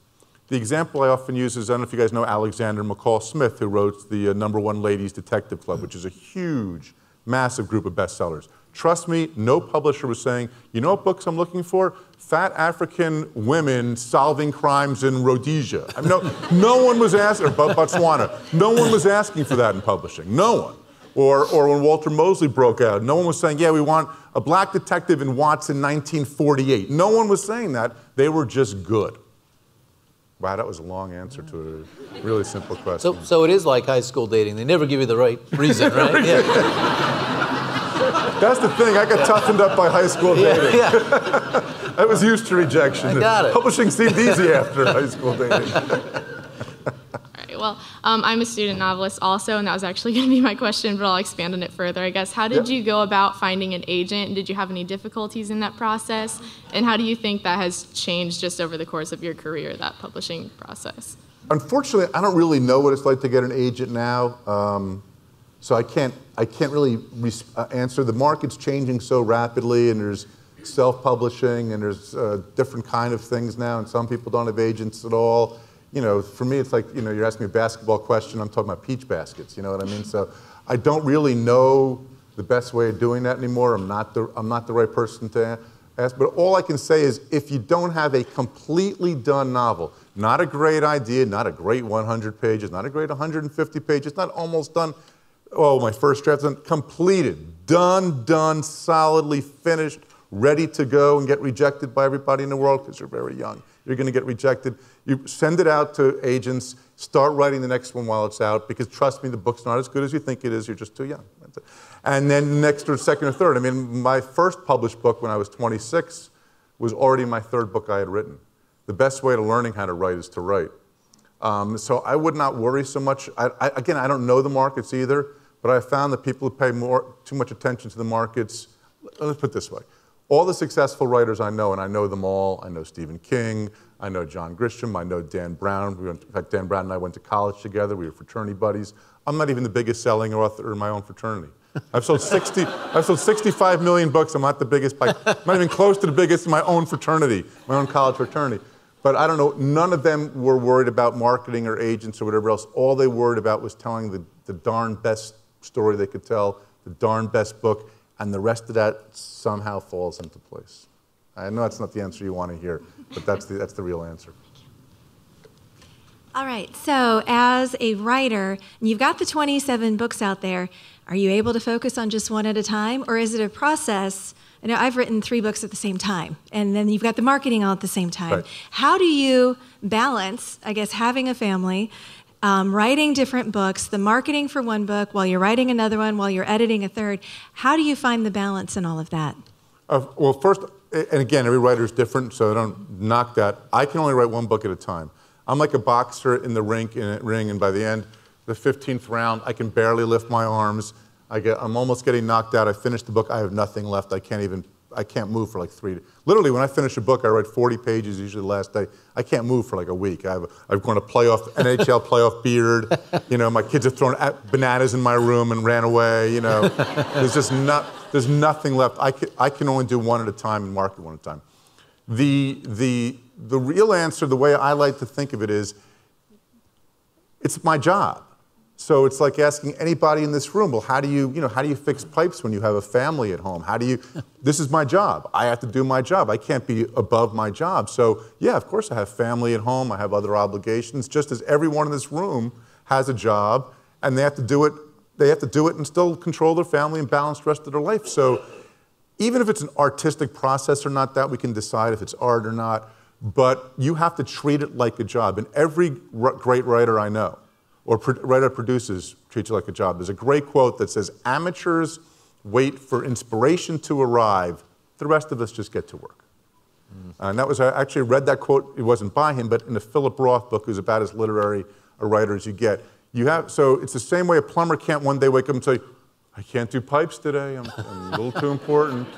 The example I often use is I don't know if you guys know Alexander McCall Smith, who wrote the uh, number one Ladies Detective Club, which is a huge, massive group of bestsellers. Trust me, no publisher was saying, you know what books I'm looking for? Fat African women solving crimes in Rhodesia. I mean, no, no one was asking, or Botswana. No one was asking for that in publishing. No one. Or, or when Walter Mosley broke out, no one was saying, yeah, we want a black detective in Watts in 1948. No one was saying that. They were just good. Wow, that was a long answer to a really simple question. So, so it is like high school dating. They never give you the right reason, right? yeah. That's the thing. I got toughened up by high school dating. Yeah, yeah. I was used to rejection. I got it. Publishing seemed easy after high school dating. All right. Well, um, I'm a student novelist also, and that was actually going to be my question, but I'll expand on it further, I guess. How did yeah. you go about finding an agent? Did you have any difficulties in that process? And how do you think that has changed just over the course of your career, that publishing process? Unfortunately, I don't really know what it's like to get an agent now. Um, so I can't, I can't really uh, answer. The market's changing so rapidly, and there's self-publishing, and there's uh, different kind of things now, and some people don't have agents at all you know, for me, it's like, you know, you're asking me a basketball question, I'm talking about peach baskets, you know what I mean? So I don't really know the best way of doing that anymore. I'm not the, I'm not the right person to ask. But all I can say is if you don't have a completely done novel, not a great idea, not a great 100 pages, not a great 150 pages, not almost done, oh, my first draft's done, completed, done, done, solidly finished, ready to go and get rejected by everybody in the world because you're very young. You're going to get rejected. You send it out to agents, start writing the next one while it's out because trust me, the book's not as good as you think it is. You're just too young. And then next or second or third. I mean, my first published book when I was 26 was already my third book I had written. The best way to learning how to write is to write. Um, so I would not worry so much. I, I, again, I don't know the markets either, but I found that people who pay more, too much attention to the markets, let's put this way. All the successful writers I know, and I know them all, I know Stephen King, I know John Grisham, I know Dan Brown. We went, in fact, Dan Brown and I went to college together. We were fraternity buddies. I'm not even the biggest selling author in my own fraternity. I've sold 60, I've sold 65 million books. I'm not the biggest, by, I'm not even close to the biggest in my own fraternity, my own college fraternity. But I don't know, none of them were worried about marketing or agents or whatever else. All they worried about was telling the, the darn best story they could tell, the darn best book, and the rest of that somehow falls into place. I know that's not the answer you want to hear, but that's the, that's the real answer. All right, so as a writer, you've got the 27 books out there. Are you able to focus on just one at a time, or is it a process? I know I've written three books at the same time, and then you've got the marketing all at the same time. Right. How do you balance, I guess, having a family, um, writing different books, the marketing for one book while you're writing another one, while you're editing a third? How do you find the balance in all of that? Uh, well, first, and again, every writer is different, so I don't knock that. I can only write one book at a time. I'm like a boxer in the ring, in ring, and by the end, the 15th round, I can barely lift my arms. I get, I'm almost getting knocked out. I finish the book. I have nothing left. I can't even, I can't move for like three. Literally, when I finish a book, I write 40 pages usually the last day. I can't move for like a week. I have, I've grown a playoff, NHL playoff beard. You know, my kids have thrown bananas in my room and ran away. You know, there's just not, there's nothing left. I can, I can only do one at a time and market one at a time. The, the, the real answer, the way I like to think of it is, it's my job. So it's like asking anybody in this room, well, how do you, you know, how do you fix pipes when you have a family at home? How do you, this is my job. I have to do my job. I can't be above my job. So yeah, of course I have family at home. I have other obligations, just as everyone in this room has a job and they have to do it, they have to do it and still control their family and balance the rest of their life. So even if it's an artistic process or not, that we can decide if it's art or not, but you have to treat it like a job. And every great writer I know, or writer produces treats it like a job. There's a great quote that says, Amateurs wait for inspiration to arrive, the rest of us just get to work. Mm. And that was, I actually read that quote, it wasn't by him, but in the Philip Roth book, who's about as literary a writer as you get. You have, so it's the same way a plumber can't one day wake up and say, I can't do pipes today, I'm, I'm a little too important.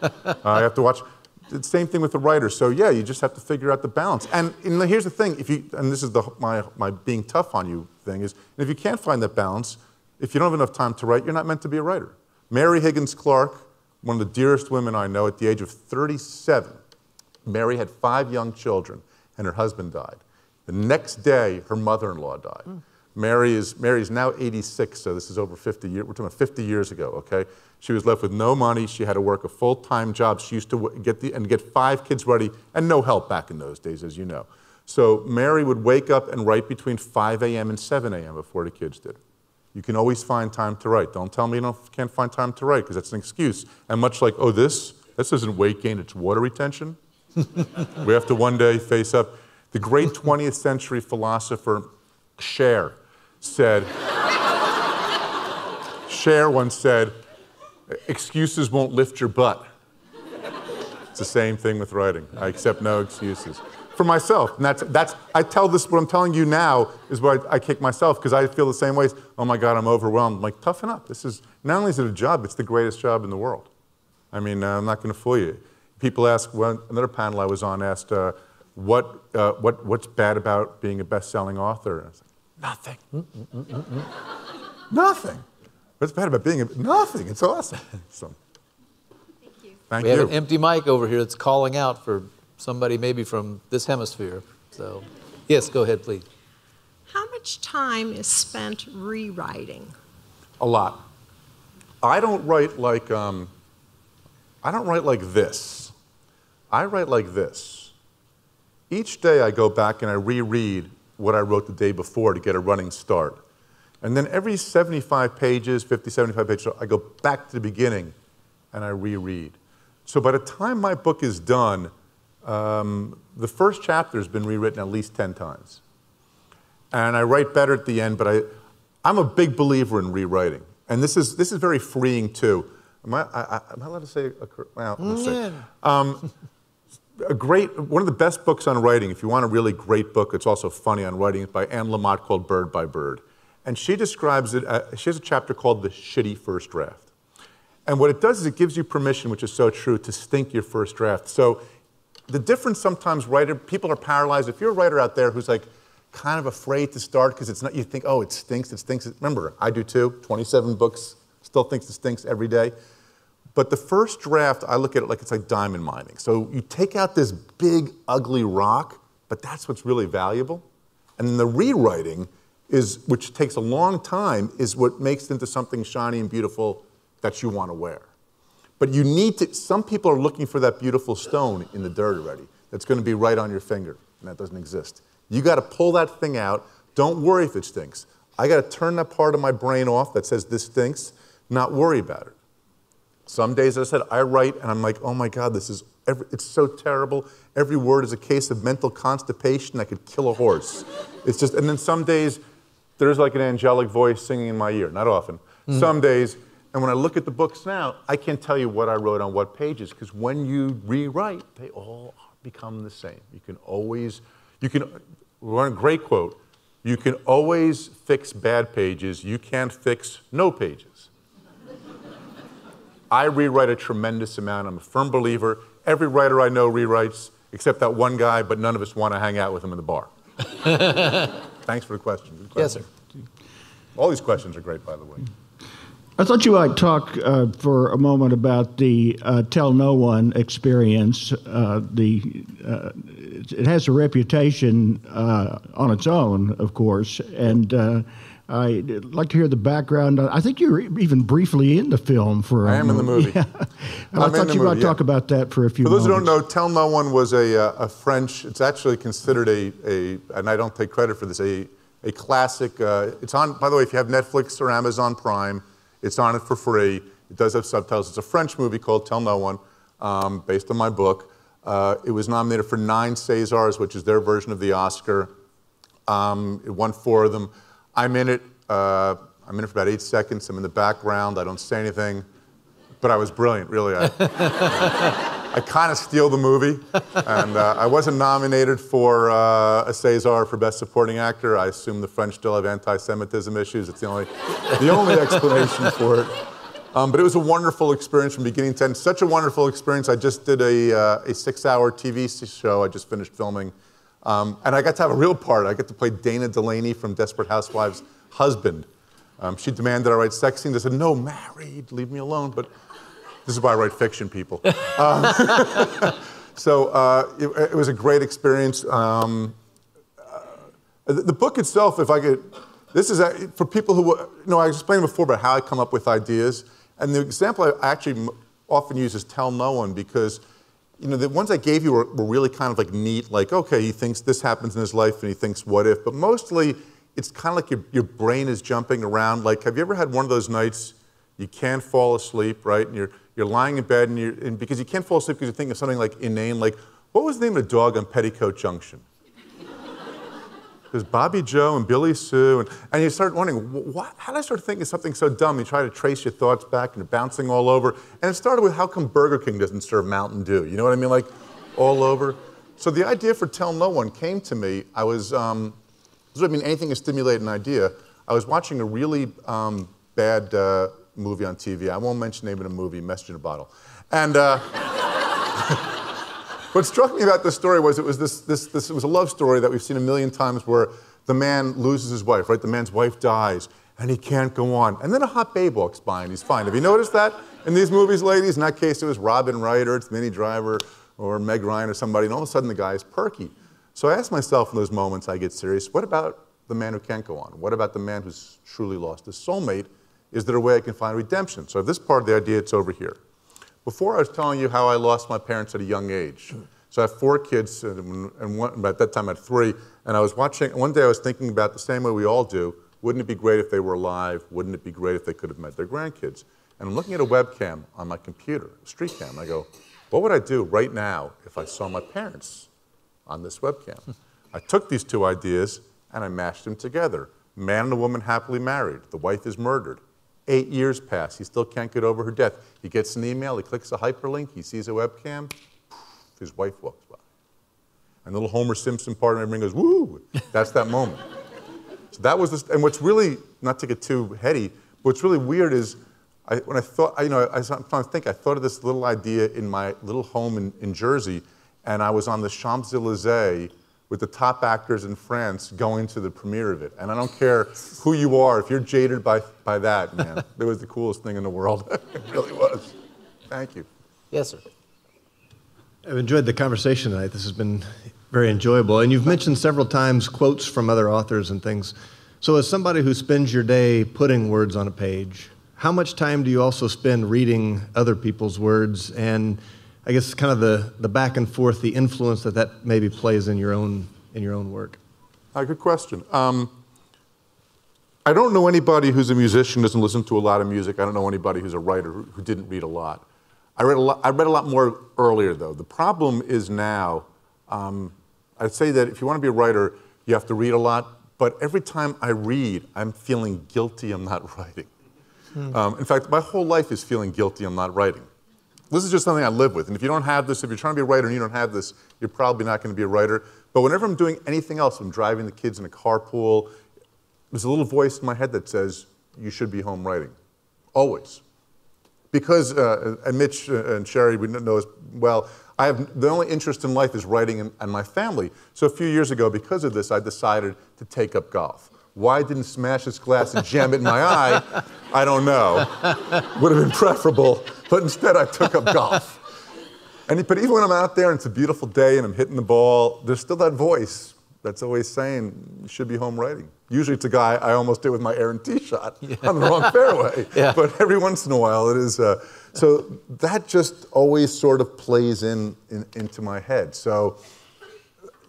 Uh, I have to watch. The same thing with the writer. So yeah, you just have to figure out the balance. And, and here's the thing: if you and this is the, my my being tough on you thing is, if you can't find that balance, if you don't have enough time to write, you're not meant to be a writer. Mary Higgins Clark, one of the dearest women I know, at the age of 37, Mary had five young children, and her husband died. The next day, her mother-in-law died. Mm. Mary is Mary's now 86, so this is over 50 years. We're talking about 50 years ago. Okay, she was left with no money. She had to work a full-time job. She used to get the and get five kids ready, and no help back in those days, as you know. So Mary would wake up and write between 5 a.m. and 7 a.m. before the kids did. You can always find time to write. Don't tell me you can't find time to write because that's an excuse. And much like, oh, this, this isn't weight gain, it's water retention. we have to one day face up. The great 20th century philosopher Cher said, Cher once said, excuses won't lift your butt. It's the same thing with writing. I accept no excuses for myself. And that's, that's, I tell this, what I'm telling you now is what I, I kick myself because I feel the same ways. Oh my God, I'm overwhelmed. I'm like, toughen up. This is, not only is it a job, it's the greatest job in the world. I mean, uh, I'm not going to fool you. People ask, well, another panel I was on asked, uh, what, uh, what, what's bad about being a best-selling author? Said, nothing. nothing. What's bad about being a, nothing? It's awesome. So, Thank you. Thank we you. have an empty mic over here that's calling out for somebody maybe from this hemisphere. So, yes, go ahead, please. How much time is spent rewriting? A lot. I don't write like, um, I don't write like this. I write like this. Each day I go back and I reread what I wrote the day before to get a running start. And then every 75 pages, 50, 75 pages, I go back to the beginning and I reread. So by the time my book is done, um, the first chapter has been rewritten at least 10 times. And I write better at the end, but I, I'm a big believer in rewriting. And this is, this is very freeing too. Am I, I, am I allowed to say? A, well, let's Yeah. Um, a great, one of the best books on writing, if you want a really great book, it's also funny on writing, is by Anne Lamott called Bird by Bird. And she describes it, uh, she has a chapter called The Shitty First Draft. And what it does is it gives you permission, which is so true, to stink your first draft. So the difference sometimes, writer, people are paralyzed. If you're a writer out there who's like kind of afraid to start because it's not, you think, oh, it stinks, it stinks. Remember, I do too, 27 books, still thinks it stinks every day. But the first draft, I look at it like it's like diamond mining. So you take out this big, ugly rock, but that's what's really valuable. And the rewriting is, which takes a long time, is what makes it into something shiny and beautiful that you want to wear. But you need to, some people are looking for that beautiful stone in the dirt already that's going to be right on your finger, and that doesn't exist. You got to pull that thing out. Don't worry if it stinks. I got to turn that part of my brain off that says this stinks, not worry about it. Some days, as I said, I write and I'm like, oh my God, this is, every, it's so terrible. Every word is a case of mental constipation that could kill a horse. It's just, and then some days, there's like an angelic voice singing in my ear, not often. Mm. Some days, and when I look at the books now, I can't tell you what I wrote on what pages, because when you rewrite, they all become the same. You can always, you can, one great quote, you can always fix bad pages, you can't fix no pages. I rewrite a tremendous amount. I'm a firm believer. Every writer I know rewrites, except that one guy, but none of us want to hang out with him in the bar. Thanks for the question. Good Yes, question. All these questions are great, by the way. I thought you might talk uh, for a moment about the uh, Tell No One experience. Uh, the uh, it has a reputation uh, on its own, of course, and uh, I'd like to hear the background. I think you're even briefly in the film for. I am in the movie. Yeah. I thought you might movie, talk about that for a few. For those who don't know, Tell No One was a, a French, it's actually considered a, a, and I don't take credit for this, a, a classic. Uh, it's on, by the way, if you have Netflix or Amazon Prime, it's on it for free. It does have subtitles. It's a French movie called Tell No One, um, based on my book. Uh, it was nominated for nine Césars, which is their version of the Oscar. Um, it won four of them. I'm in it. Uh, I'm in it for about eight seconds. I'm in the background. I don't say anything. But I was brilliant, really. I, I kind of steal the movie. And uh, I wasn't nominated for uh, a César for Best Supporting Actor. I assume the French still have anti Semitism issues. It's the only, the only explanation for it. Um, but it was a wonderful experience from beginning to end. Such a wonderful experience. I just did a, uh, a six hour TV show I just finished filming. Um, and I got to have a real part. I got to play Dana Delany from Desperate Housewives' husband. Um, she demanded I write sex scenes. I said, no, married, leave me alone. But this is why I write fiction, people. Um, so uh, it, it was a great experience. Um, uh, the, the book itself, if I could, this is a, for people who, you know, I explained before about how I come up with ideas. And the example I actually often use is tell no one because, you know, the ones I gave you were, were really kind of like neat, like, okay, he thinks this happens in his life and he thinks what if, but mostly it's kind of like your, your brain is jumping around. Like, have you ever had one of those nights you can't fall asleep, right? And you're, you're lying in bed and, you're, and because you can't fall asleep because you're thinking of something like inane, like, what was the name of the dog on Petticoat Junction? There's Bobby Joe and Billy Sue, and, and you start wondering, what, how did I start thinking of something so dumb? You try to trace your thoughts back, and you're bouncing all over. And it started with how come Burger King doesn't serve Mountain Dew? You know what I mean? Like, all over. So the idea for Tell No One came to me. I was, um, would mean anything to stimulate an idea. I was watching a really um, bad uh, movie on TV. I won't mention the name of the movie, Message in a Bottle. And uh, what struck me about this story was it was this, this, this was a love story that we've seen a million times where the man loses his wife, right? The man's wife dies and he can't go on. And then a hot babe walks by and he's fine. Have you noticed that in these movies, ladies? In that case, it was Robin Wright or it's Minnie Driver or Meg Ryan or somebody, and all of a sudden the guy is perky. So I ask myself in those moments I get serious, what about the man who can't go on? What about the man who's truly lost his soulmate? Is there a way I can find redemption? So this part of the idea, it's over here. Before I was telling you how I lost my parents at a young age. So I have four kids, and, one, at that time I had three, and I was watching, one day I was thinking about the same way we all do, wouldn't it be great if they were alive? Wouldn't it be great if they could have met their grandkids? And I'm looking at a webcam on my computer, a street cam, and I go, what would I do right now if I saw my parents on this webcam? I took these two ideas and I mashed them together. Man and a woman happily married. The wife is murdered. Eight years pass. He still can't get over her death. He gets an email. He clicks a hyperlink. He sees a webcam. His wife walks by. And the little Homer Simpson part of brain goes, woo! That's that moment. So that was, this, and what's really, not to get too heady, what's really weird is I, when I thought, I, you know, I to think, I thought of this little idea in my little home in, in Jersey, and I was on the Champs Elysees with the top actors in France going to the premiere of it. And I don't care who you are, if you're jaded by, by that, man, it was the coolest thing in the world. it really was. Thank you. Yes, sir. I've enjoyed the conversation tonight. This has been very enjoyable. And you've mentioned several times quotes from other authors and things. So, as somebody who spends your day putting words on a page, how much time do you also spend reading other people's words and I guess kind of the, the back and forth, the influence that that maybe plays in your own, in your own work? Uh, good question. Um, I don't know anybody who's a musician, doesn't listen to a lot of music. I don't know anybody who's a writer who, who didn't read a lot. I read a lot, I read a lot more earlier, though. The problem is now, um, I'd say that if you want to be a writer, you have to read a lot. But every time I read, I'm feeling guilty I'm not writing. Hmm. Um, in fact, my whole life is feeling guilty I'm not writing. This is just something I live with. And if you don't have this, if you're trying to be a writer and you don't have this, you're probably not going to be a writer. But whenever I'm doing anything else, I'm driving the kids in a carpool, there's a little voice in my head that says, you should be home writing. Always. Because, uh, and Mitch and Cheri, we know as well, I have, the only interest in life is writing and, and my family. So a few years ago, because of this, I decided to take up golf. Why I didn't smash this glass and jam it in my eye, I don't know. Would have been preferable, but instead I took up golf. And, but even when I'm out there and it's a beautiful day and I'm hitting the ball, there's still that voice that's always saying, you should be home writing. Usually it's a guy I almost did with my Aaron tee shot yeah. on the wrong fairway. Yeah. But every once in a while it is. Uh, so that just always sort of plays in, in, into my head. So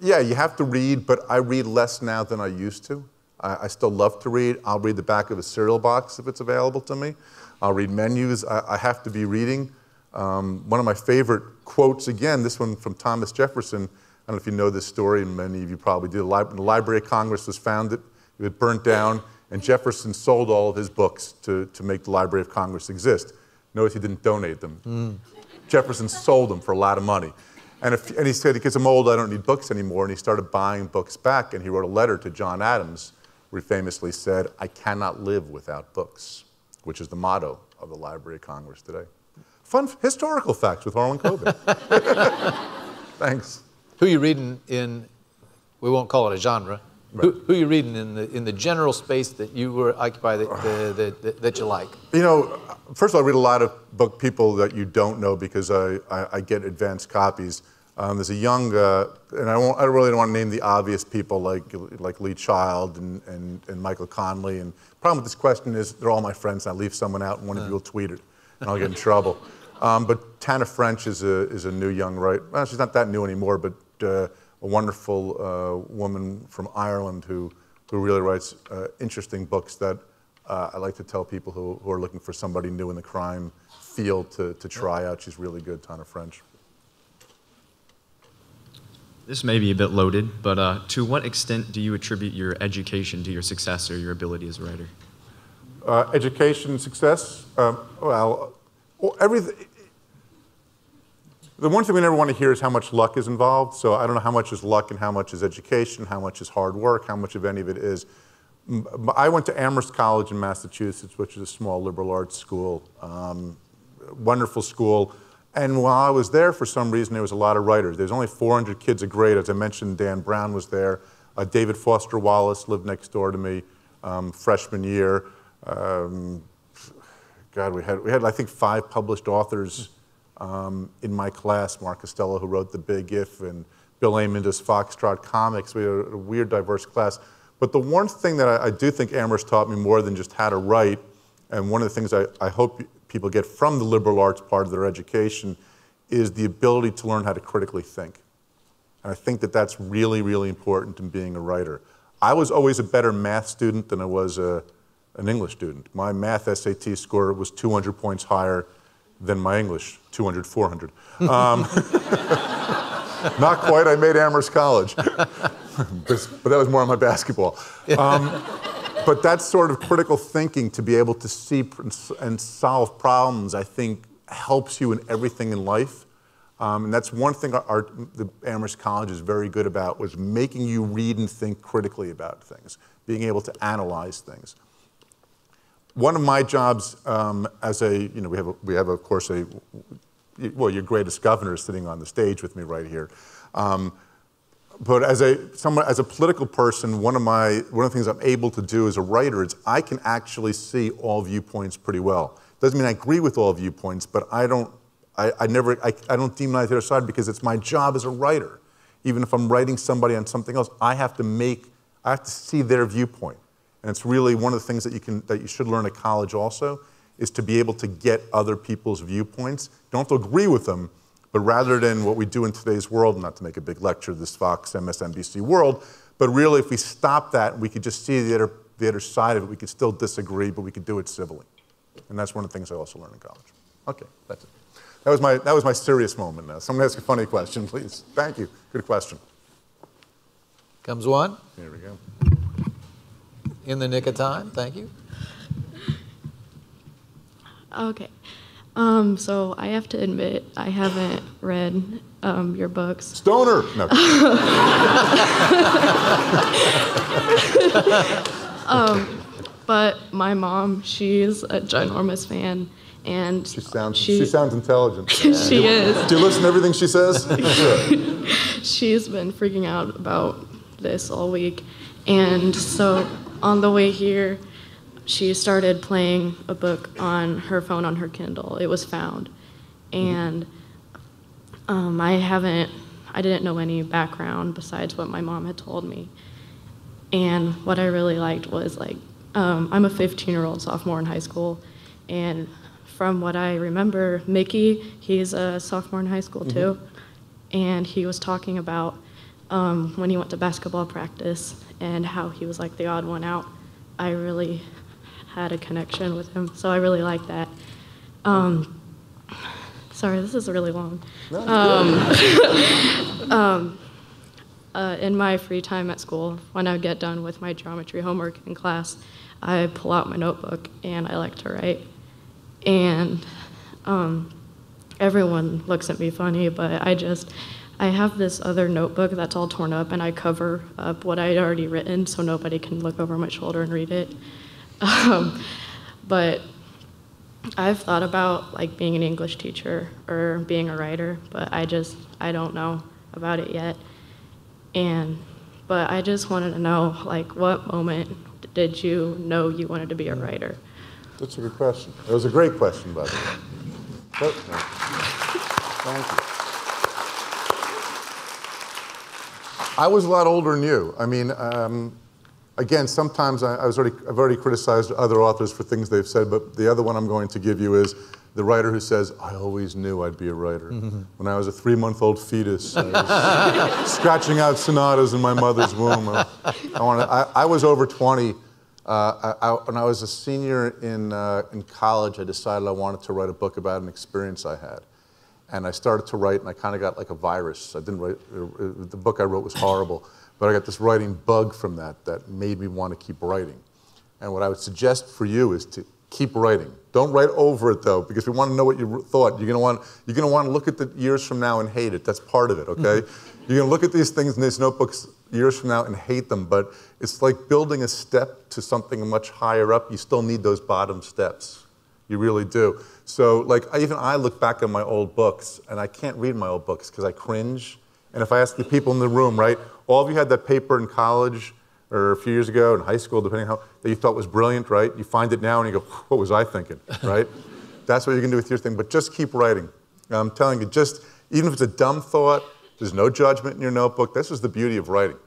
yeah, you have to read, but I read less now than I used to. I, I, still love to read. I'll read the back of a cereal box if it's available to me. I'll read menus. I, I have to be reading. Um, one of my favorite quotes, again, this one from Thomas Jefferson. I don't know if you know this story, and many of you probably do. The Library of Congress was founded, it was burnt down, and Jefferson sold all of his books to, to make the Library of Congress exist. Notice he didn't donate them. Mm. Jefferson sold them for a lot of money. And, if, and he said, because I'm old, I don't need books anymore. And he started buying books back, and he wrote a letter to John Adams, where he famously said, I cannot live without books, which is the motto of the Library of Congress today. Fun historical facts with Harlan Coben. Thanks. Who are you reading in, we won't call it a genre, Right. Who, who, are you reading in the, in the general space that you were occupy that, the, the, that you like? You know, first of all, I read a lot of book people that you don't know because I, I, I get advanced copies. Um, there's a young, uh, and I, won't, I really don't want to name the obvious people like, like Lee Child and, and, and Michael Connelly. And the problem with this question is they're all my friends. And I leave someone out and one of you will tweet it and I'll get in trouble. Um, but Tana French is a, is a new young writer. Well, she's not that new anymore, but uh, a wonderful uh, woman from Ireland who, who really writes uh, interesting books that uh, I like to tell people who, who are looking for somebody new in the crime field to, to try out. She's really good, Tana French. This may be a bit loaded, but uh, to what extent do you attribute your education to your success or your ability as a writer? Uh, education and success? Um, well, everything the one thing we never want to hear is how much luck is involved. So I don't know how much is luck and how much is education, how much is hard work, how much of any of it is. I went to Amherst College in Massachusetts, which is a small liberal arts school, um, wonderful school. And while I was there, for some reason, there was a lot of writers. There's only 400 kids a grade. As I mentioned, Dan Brown was there. Uh, David Foster Wallace lived next door to me um, freshman year. Um, God, we had, we had, I think, five published authors um, in my class, Mark Costello, who wrote The Big If, and Bill Amend does Foxtrot Comics. We had a, weird, diverse class. But the one thing that I, I, do think Amherst taught me more than just how to write And one of the things I, I hope people get from the liberal arts part of their education is the ability to learn how to critically think. And I think that that's really, really important in being a writer. I was always a better math student than I was a, an English student. My math SAT score was 200 points higher than my English, 200, 400. Um, not quite, I made Amherst College. but, that was more on my basketball. Um, but that's sort of critical thinking to be able to see and solve problems, I think, helps you in everything in life. Um, and that's one thing our, our, the Amherst College is very good about was making you read and think critically about things, being able to analyze things. One of my jobs um, as a, you know, we have, a, we have of course a, well, your greatest governor is sitting on the stage with me right here. Um, but as a, someone, as a political person, one of, my, one of the things I'm able to do as a writer is I can actually see all viewpoints pretty well. Doesn't mean I agree with all viewpoints, but I don't I, I never, I, I don't demonize the other side because it's my job as a writer. Even if I'm writing somebody on something else, I have to make, I have to see their viewpoint. And it's really one of the things that you, can, that you should learn at college also, is to be able to get other people's viewpoints. Don't have to agree with them, but rather than what we do in today's world, not to make a big lecture, this Fox, MSNBC world, but really if we stop that, we could just see the other, the other side of it, we could still disagree, but we could do it civilly. And that's one of the things I also learned in college. Okay, that's it. That was my, that was my serious moment now. Someone ask a funny question, please. Thank you. Good question. Comes one. Here we go. In the nick of time. Thank you. Okay. Um, so I have to admit, I haven't read um, your books. Stoner! No. um, but my mom, she's a ginormous fan and she sounds she, she sounds intelligent. she is. Do you listen to everything she says? She's been freaking out about this all week, and so on the way here, she started playing a book on her phone on her Kindle. It was found, and um, I haven't. I didn't know any background besides what my mom had told me. And what I really liked was like, um, I'm a 15 year old sophomore in high school, and from what I remember, Mickey, he's a sophomore in high school too, mm-hmm. and he was talking about um, when he went to basketball practice and how he was like the odd one out. I really had a connection with him, so I really like that. Um, sorry, this is really long. Um, um, uh, in my free time at school, when I get done with my geometry homework in class, I pull out my notebook and I like to write and um, everyone looks at me funny, but I just I have this other notebook that's all torn up, and I cover up what I'd already written so nobody can look over my shoulder and read it. Um, but I've thought about like being an English teacher or being a writer, but I just I don't know about it yet. And but I just wanted to know like what moment did you know you wanted to be a writer? That's a good question. That was a great question, by the way. Thank you. I was a lot older than you. I mean, um, again, sometimes I, I, was already, I've already criticized other authors for things they've said, but the other one I'm going to give you is the writer who says, I always knew I'd be a writer. Mm-hmm. When I was a three month old fetus, scratching out sonatas in my mother's womb. I, I, wanted, I, I was over 20 uh, I, I, when I was a senior in, uh, in college, I decided I wanted to write a book about an experience I had. And I started to write, and I kind of got like a virus. I didn't write, uh, uh, the book I wrote was horrible, but I got this writing bug from that that made me want to keep writing. And what I would suggest for you is to keep writing. Don't write over it though, because we want to know what you thought. You're gonna want you're gonna want to look at the years from now and hate it. That's part of it, okay? Mm-hmm. You're gonna look at these things in these notebooks years from now and hate them, but it's like building a step to something much higher up. You still need those bottom steps. You really do. So, like, even I look back at my old books, and I can't read my old books because I cringe. And if I ask the people in the room, right, all of you had that paper in college or a few years ago in high school, depending how, that you thought was brilliant, right? You find it now and you go, what was I thinking, right? That's what you can do with your thing, but just keep writing. I'm telling you, just, even if it's a dumb thought, there's no judgment in your notebook. This is the beauty of writing.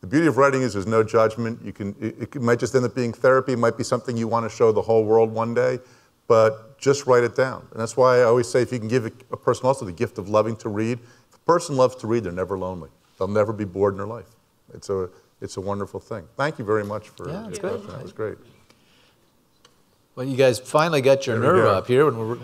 The beauty of writing is there's no judgment. You can, it, it might just end up being therapy. It might be something you want to show the whole world one day, but just write it down. And that's why I always say if you can give a person also the gift of loving to read, if a person loves to read, they're never lonely. They'll never be bored in their life. It's a, it's a wonderful thing. Thank you very much for yeah, your great. question. That was great. Well, you guys finally got your There nerve up here, and we're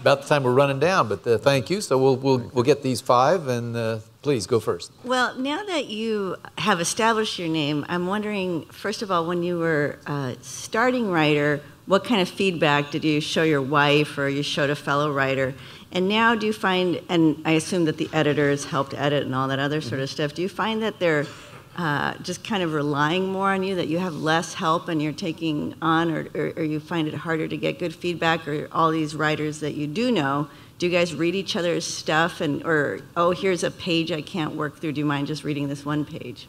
about the time we're running down. But uh, thank you. So we'll we'll we'll get these five, and uh, please go first. Well, now that you have established your name, I'm wondering, first of all, when you were uh, starting writer, what kind of feedback did you show your wife or you showed a fellow writer? And now do you find, and I assume that the editors helped edit and all that other sort of stuff, do you find that they're uh, just kind of relying more on you, that you have less help and you're taking on, or, or, or you find it harder to get good feedback, or all these writers that you do know, do you guys read each other's stuff and, or, oh, here's a page I can't work through, do you mind just reading this one page?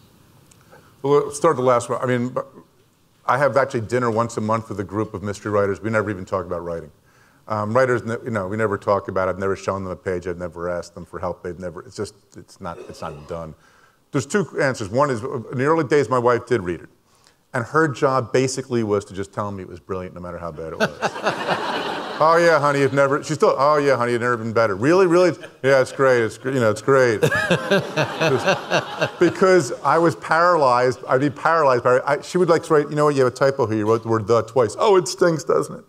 Well, let's start the last one. I mean, I have actually dinner once a month with a group of mystery writers. We never even talk about writing. Um, writers, you know, we never talk about. it. I've never shown them a page. I've never asked them for help. They've never. It's just, it's not, it's not done. There's two answers. One is, in the early days, my wife did read it, and her job basically was to just tell me it was brilliant, no matter how bad it was. oh yeah, honey, you've never. She's still. Oh yeah, honey, you've never been better. Really, really? Yeah, it's great. It's you know, it's great. Because I was paralyzed. I'd be paralyzed by. I, she would like to write. You know what? You have a typo here. You wrote the word the twice. Oh, it stinks, doesn't it?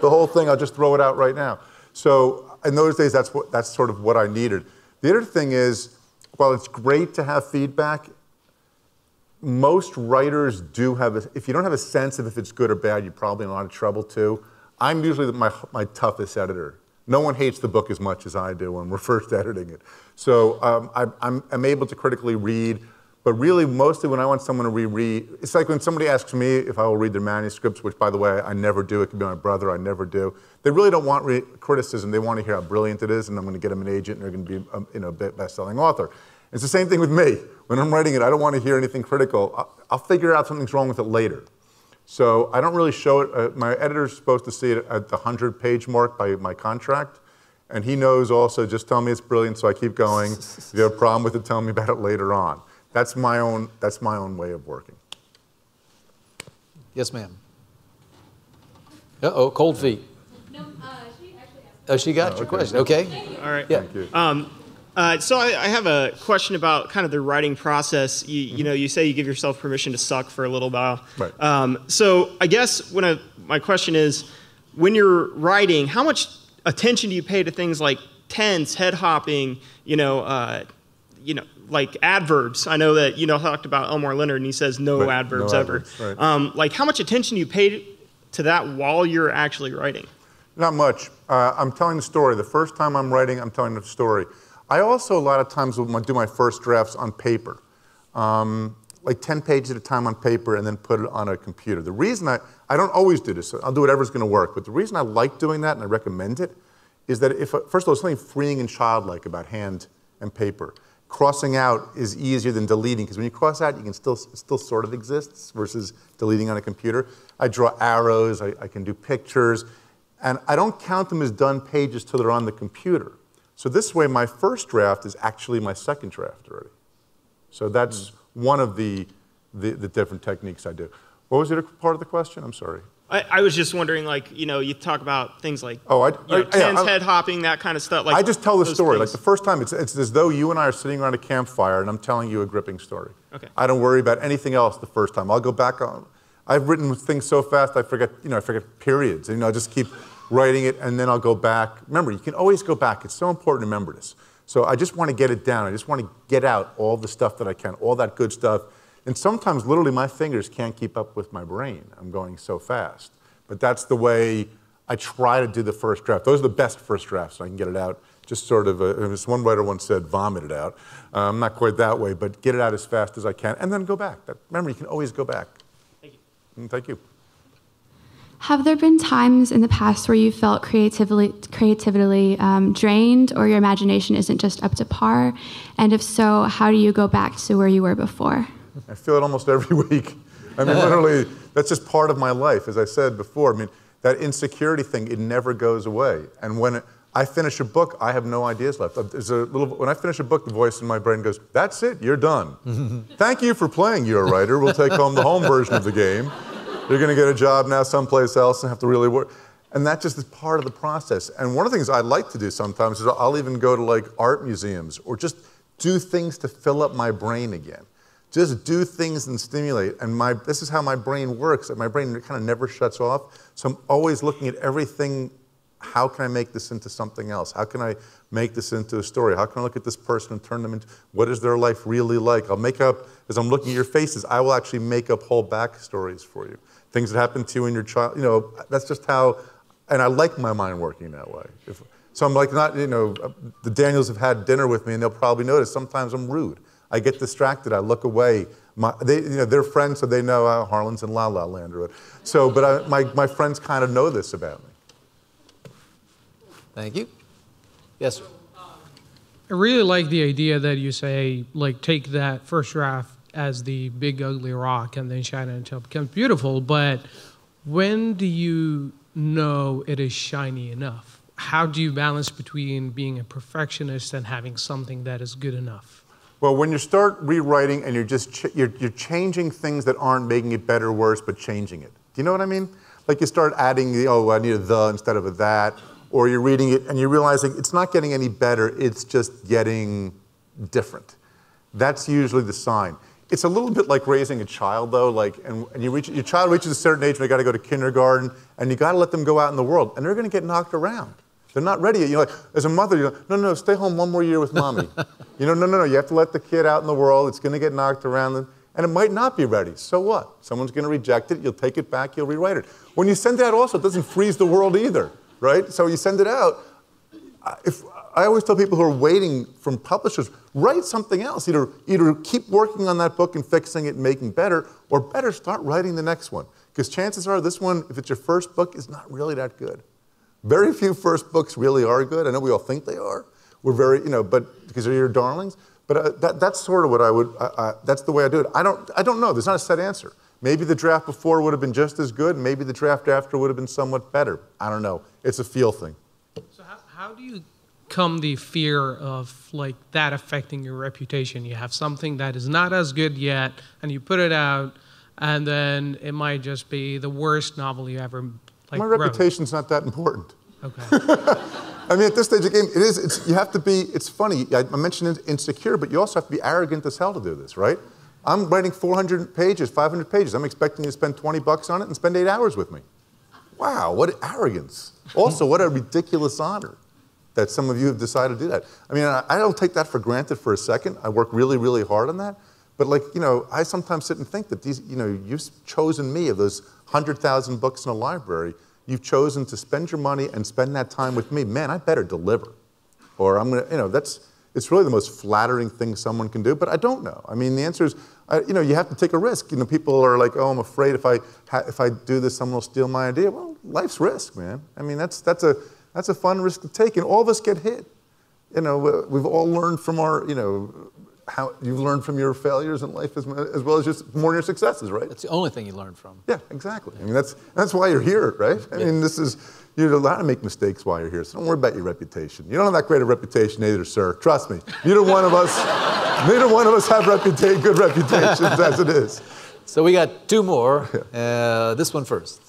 The whole thing. I'll just throw it out right now. So in those days, that's what. That's sort of what I needed. The other thing is, while it's great to have feedback, most writers do have, a, if you don't have a sense of if it's good or bad, you're probably in a lot of trouble too. I'm usually my, my toughest editor. No one hates the book as much as I do when we're first editing it. So um, I, I'm, I'm able to critically read, but really mostly when I want someone to reread, it's like when somebody asks me if I will read their manuscripts, which by the way, I never do. It could be my brother, I never do. They really don't want criticism. They want to hear how brilliant it is, and I'm going to get them an agent, and they're going to be a you know, be- best-selling author. It's the same thing with me. When I'm writing it, I don't want to hear anything critical. I'll, I'll figure out something's wrong with it later. So I don't really show it. Uh, my editor's supposed to see it at the 100 page mark by my contract. And he knows also, just tell me it's brilliant so I keep going. If you have a problem with it, tell me about it later on. That's my own, that's my own way of working. Yes, ma'am. Uh oh, cold feet. No, she actually. Oh, she got Oh, your okay. question. Okay. All right. Yeah. Thank you. Um, uh, so I, I have a question about kind of the writing process. You, you know, you say you give yourself permission to suck for a little while. Right. Um, so I guess when I, my question is, when you're writing, how much attention do you pay to things like tense, head hopping, you know, uh, you know, like adverbs? I know that you know I talked about Elmore Leonard, and he says no Right, no adverbs ever. adverbs, right. Um, like how much attention do you pay to that while you're actually writing? Not much. Uh, I'm telling the story. The first time I'm writing, I'm telling the story. I also, a lot of times, will do my first drafts on paper, um, like 10 pages at a time on paper, and then put it on a computer. The reason I, I don't always do this, I'll do whatever's going to work, but the reason I like doing that and I recommend it is that if, first of all, there's something freeing and childlike about hand and paper. Crossing out is easier than deleting because when you cross out, you can still still sort of exists versus deleting on a computer. I draw arrows, I, I can do pictures, and I don't count them as done pages till they're on the computer. So this way, my first draft is actually my second draft already. So that's hmm. one of the, the, the different techniques I do. What was the other part of the question? I'm sorry. I, I was just wondering, like, you know, you talk about things like Oh, I, you know, I- yeah, head hopping, that kind of stuff. Like I just tell the story. Like the first time, it's, it's as though you and I are sitting around a campfire and I'm telling you a gripping story. Okay. I don't worry about anything else the first time. I'll go back on. I've written things so fast I forget, you know, I forget periods. You know, I just keep writing it and then I'll go back. Remember, you can always go back. It's so important to remember this. So I just want to get it down. I just want to get out all the stuff that I can, all that good stuff. And sometimes, literally, my fingers can't keep up with my brain. I'm going so fast. But that's the way I try to do the first draft. Those are the best first drafts. So I can get it out. Just sort of, uh, as one writer once said, vomit it out. Um, not quite that way, but get it out as fast as I can, and then go back. That, remember, you can always go back. Thank you. Thank you. Have there been times in the past where you felt creatively, creatively um, drained or your imagination isn't just up to par? And if so, how do you go back to where you were before? I feel it almost every week. I mean, literally, that's just part of my life. As I said before, I mean, that insecurity thing, it never goes away. And when it, I finish a book, I have no ideas left. Uh, There's a little, when I finish a book, the voice in my brain goes, That's it, you're done. Thank you for playing, you're a writer. We'll take home the home version of the game. You're going to get a job now someplace else and have to really work. And that just is part of the process. And one of the things I like to do sometimes is I'll even go to like art museums or just do things to fill up my brain again. Just do things and stimulate. And my, this is how my brain works. My brain kind of never shuts off. So I'm always looking at everything. How can I make this into something else? How can I make this into a story? How can I look at this person and turn them into what is their life really like? I'll make up, as I'm looking at your faces, I will actually make up whole backstories for you. Things that happened to you in your child, you know, that's just how, and I like my mind working that way. If, so I'm like, not, you know, the Daniels have had dinner with me and they'll probably notice sometimes I'm rude. I get distracted. I look away. My, they, you know, they're friends, so they know uh, Harlan's in La La Land. Or, so, but I, my, my friends kind of know this about me. Thank you. Yes, sir. I really like the idea that you say, like, take that first draft as the big ugly rock and then shine it until it becomes beautiful. But when do you know it is shiny enough? How do you balance between being a perfectionist and having something that is good enough? Well, when you start rewriting and you're just ch- you're, you're changing things that aren't making it better or worse, but changing it. Do you know what I mean? Like you start adding the oh, I need a the instead of a that, or you're reading it and you're realizing it's not getting any better. It's just getting different. That's usually the sign. It's a little bit like raising a child, though. Like, and, and you reach, your child reaches a certain age, and they got to go to kindergarten, and you got to let them go out in the world, and they're going to get knocked around. They're not ready yet. You're like, as a mother, you're like, no, no, no, stay home one more year with mommy. you know, no, no, no. You have to let the kid out in the world. It's going to get knocked around, and, and it might not be ready. So what? Someone's going to reject it. You'll take it back. You'll rewrite it. When you send it out, also, it doesn't freeze the world either, right? So you send it out. If I always tell people who are waiting from publishers, write something else. Either, either keep working on that book and fixing it and making better, or better, start writing the next one. Because chances are this one, if it's your first book, is not really that good. Very few first books really are good. I know we all think they are. We're very, you know, but because they're your darlings. But uh, that, that's sort of what I would, uh, uh, that's the way I do it. I don't, I don't know. There's not a set answer. Maybe the draft before would have been just as good. Maybe the draft after would have been somewhat better. I don't know. It's a feel thing. So how, how do you come the fear of like that affecting your reputation? You have something that is not as good yet, and you put it out, and then it might just be the worst novel you ever like. My reputation's not that important. Okay. I mean, at this stage of the game, it is. It's, you have to be. It's funny. I, I mentioned insecure, but you also have to be arrogant as hell to do this, right? I'm writing 400 pages, 500 pages. I'm expecting you to spend 20 bucks on it and spend eight hours with me. Wow, what arrogance! Also, what a ridiculous honor that some of you have decided to do that. I mean, I, I don't take that for granted for a second. I work really, really hard on that. But like, you know, I sometimes sit and think that these, you know, you've chosen me of those 100,000 books in a library. You've chosen to spend your money and spend that time with me. Man, I better deliver. Or I'm going to, you know, that's, it's really the most flattering thing someone can do, but I don't know. I mean, the answer is, uh, you know, you have to take a risk. You know, people are like, oh, I'm afraid if I, if I do this, someone will steal my idea. Well, life's risk, man. I mean, that's, that's, a, that's a fun risk to take, and all of us get hit. You know, we've all learned from our, you know, how you've learned from your failures in life as, as well as just more your successes, right? That's the only thing you learn from. Yeah, exactly. I mean, that's, that's why you're here, right? I mean, this is, you're allowed to make mistakes while you're here, so don't worry about your reputation. You don't have that great a reputation either, sir. Trust me. Neither one of us, neither one of us have reputa- good reputations as it is. So we got two more. Uh, this one first.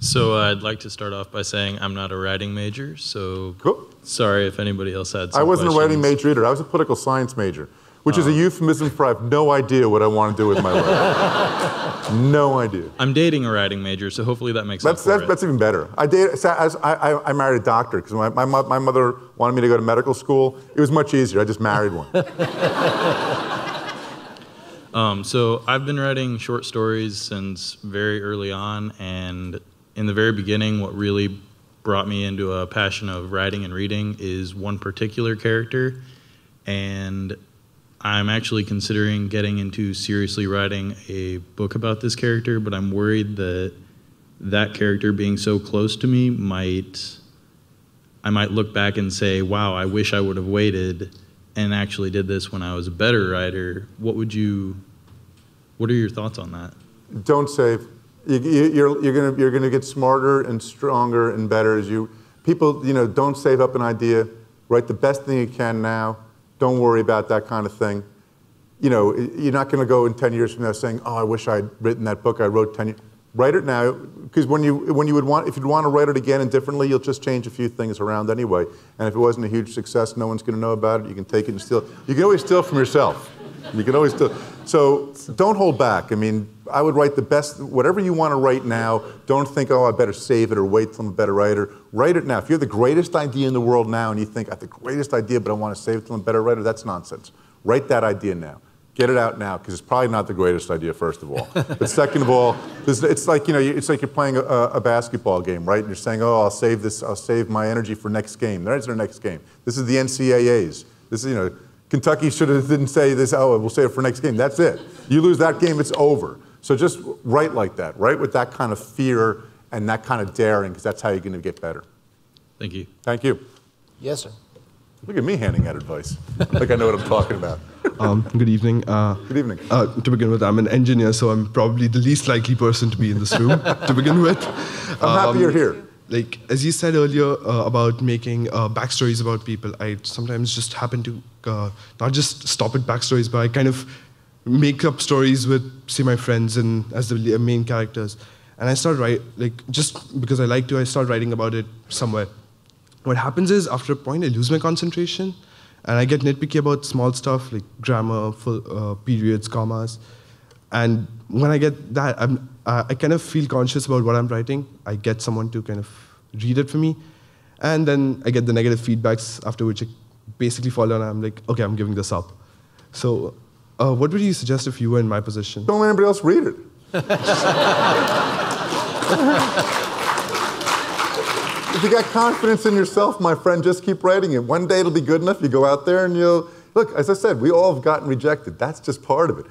So uh, I'd like to start off by saying I'm not a writing major, so cool. sorry if anybody else had I wasn't questions. a writing major either. I was a political science major, which is a euphemism for I have no idea what I want to do with my life. no idea. I'm dating a writing major, so hopefully that makes That's, for that's, that's even better. I, so I, I, I married a doctor because my, my, my mother wanted me to go to medical school. It was much easier. I just married one. Um, so I've been writing short stories since very early on, and in the very beginning, what really brought me into a passion of writing and reading is one particular character, and I'm actually considering getting into seriously writing a book about this character, but I'm worried that that character being so close to me might I might look back and say, "Wow, I wish I would have waited and actually did this when I was a better writer." What would you what are your thoughts on that? Don't say You, you, you're you're going you're gonna get smarter and stronger and better as you. People, you know, don't save up an idea. Write the best thing you can now. Don't worry about that kind of thing. You know, you're not going to go in 10 years from now saying, "Oh, I wish I'd written that book I wrote 10 years." Write it now, because when you when you would want if you'd want to write it again and differently, you'll just change a few things around anyway. And if it wasn't a huge success, no one's going to know about it. You can take it and steal. You can always steal from yourself. You can always do. So don't hold back. I mean, I would write the best, whatever you want to write now. Don't think, oh, I better save it or wait till I'm a better writer. Write it now. If you have the greatest idea in the world now and you think, I have the greatest idea, but I want to save it till I'm a better writer, that's nonsense. Write that idea now. Get it out now, because it's probably not the greatest idea, first of all. but second of all, it's like, you know, it's like you're playing a, a, basketball game, right? And you're saying, oh, I'll save this, I'll save my energy for next game. There's our next game. This is the NCAAs. This is, you know, Kentucky should have didn't say this, oh, we'll save it for next game. That's it. You lose that game, it's over. So just write like that. Write with that kind of fear and that kind of daring, because that's how you're going to get better. Thank you. Thank you. Yes, sir. Look at me handing out advice. like I know what I'm talking about. Um, good evening. Uh, good evening. Uh, to begin with, I'm an engineer, so I'm probably the least likely person to be in this room to begin with. I'm um, happy you're here. Like, as you said earlier uh, about making uh, backstories about people, I sometimes just happen to uh, not just stop at backstories, but I kind of make up stories with, say, my friends and as the main characters. And I start write like just because I like to, I start writing about it somewhere. What happens is after a point, I lose my concentration, and I get nitpicky about small stuff like grammar, full, uh, periods, commas. And when I get that, I'm, uh, I kind of feel conscious about what I'm writing. I get someone to kind of read it for me, and then I get the negative feedbacks after which I basically fall down. I'm like, okay, I'm giving this up. So uh, what would you suggest if you were in my position? Don't let anybody else read it. if you got confidence in yourself, my friend, just keep writing it. One day it'll be good enough. You go out there and you'll look. As I said, we all have gotten rejected. That's just part of it.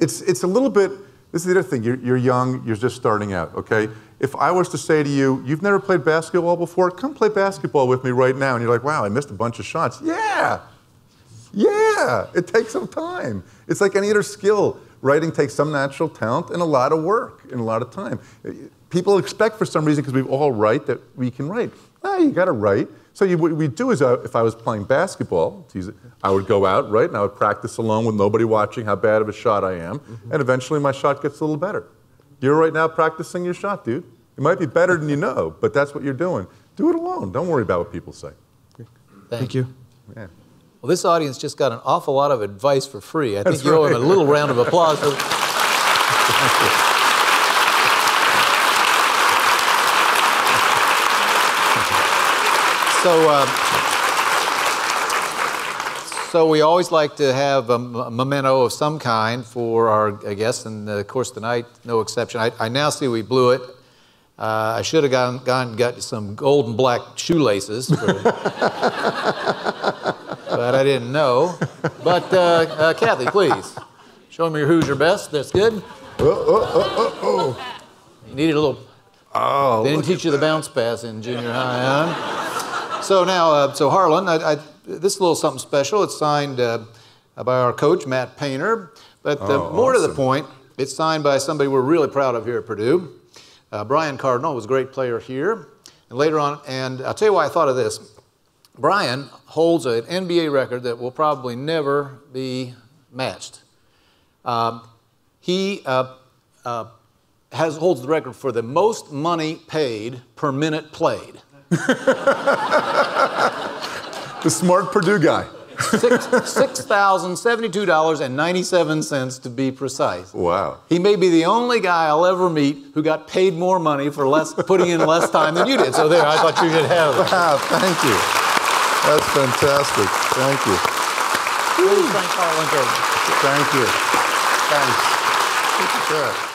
It's it's a little bit. This is the other thing. You're, you're young. You're just starting out. Okay. If I was to say to you, you've never played basketball before, come play basketball with me right now, and you're like, wow, I missed a bunch of shots. Yeah, yeah, it takes some time. It's like any other skill. Writing takes some natural talent and a lot of work and a lot of time. People expect for some reason, because we all write, that we can write. Ah, you got to write. So you, what we do is, uh, if I was playing basketball, I would go out, right, and I would practice alone with nobody watching how bad of a shot I am, mm-hmm. and eventually my shot gets a little better. You're right now practicing your shot, dude. It might be better than you know, but that's what you're doing. Do it alone. Don't worry about what people say. Thank, Thank you. Yeah. Well, this audience just got an awful lot of advice for free. I think you owe him a little round of applause. For... so, uh, so we always like to have a, memento of some kind for our guests, and of course tonight, no exception. I, I now see we blew it. Uh, I should have gone, gone and got some gold and black shoelaces. For, but I didn't know. But uh, uh, Kathy, please show me who's your best. That's good. Oh, oh, oh, oh, oh. You needed a little. Oh. They didn't teach you the bounce pass in junior high, huh? So now, uh, so Harlan, I, I, this is a little something special. It's signed uh, by our coach Matt Painter, but uh, oh, more awesome. to the point, it's signed by somebody we're really proud of here at Purdue. Uh, Brian Cardinal was a great player here, and later on, and I'll tell you why I thought of this. Brian holds an NBA record that will probably never be matched. Um, he uh, uh, has, holds the record for the most money paid per minute played. The smart Purdue guy. $6,072.97 to be precise. Wow. He may be the only guy I'll ever meet who got paid more money for less, putting in less time than you did. So there, I thought you should have it. Wow, thank you. That's fantastic. Thank you. Thank you. Thanks. That.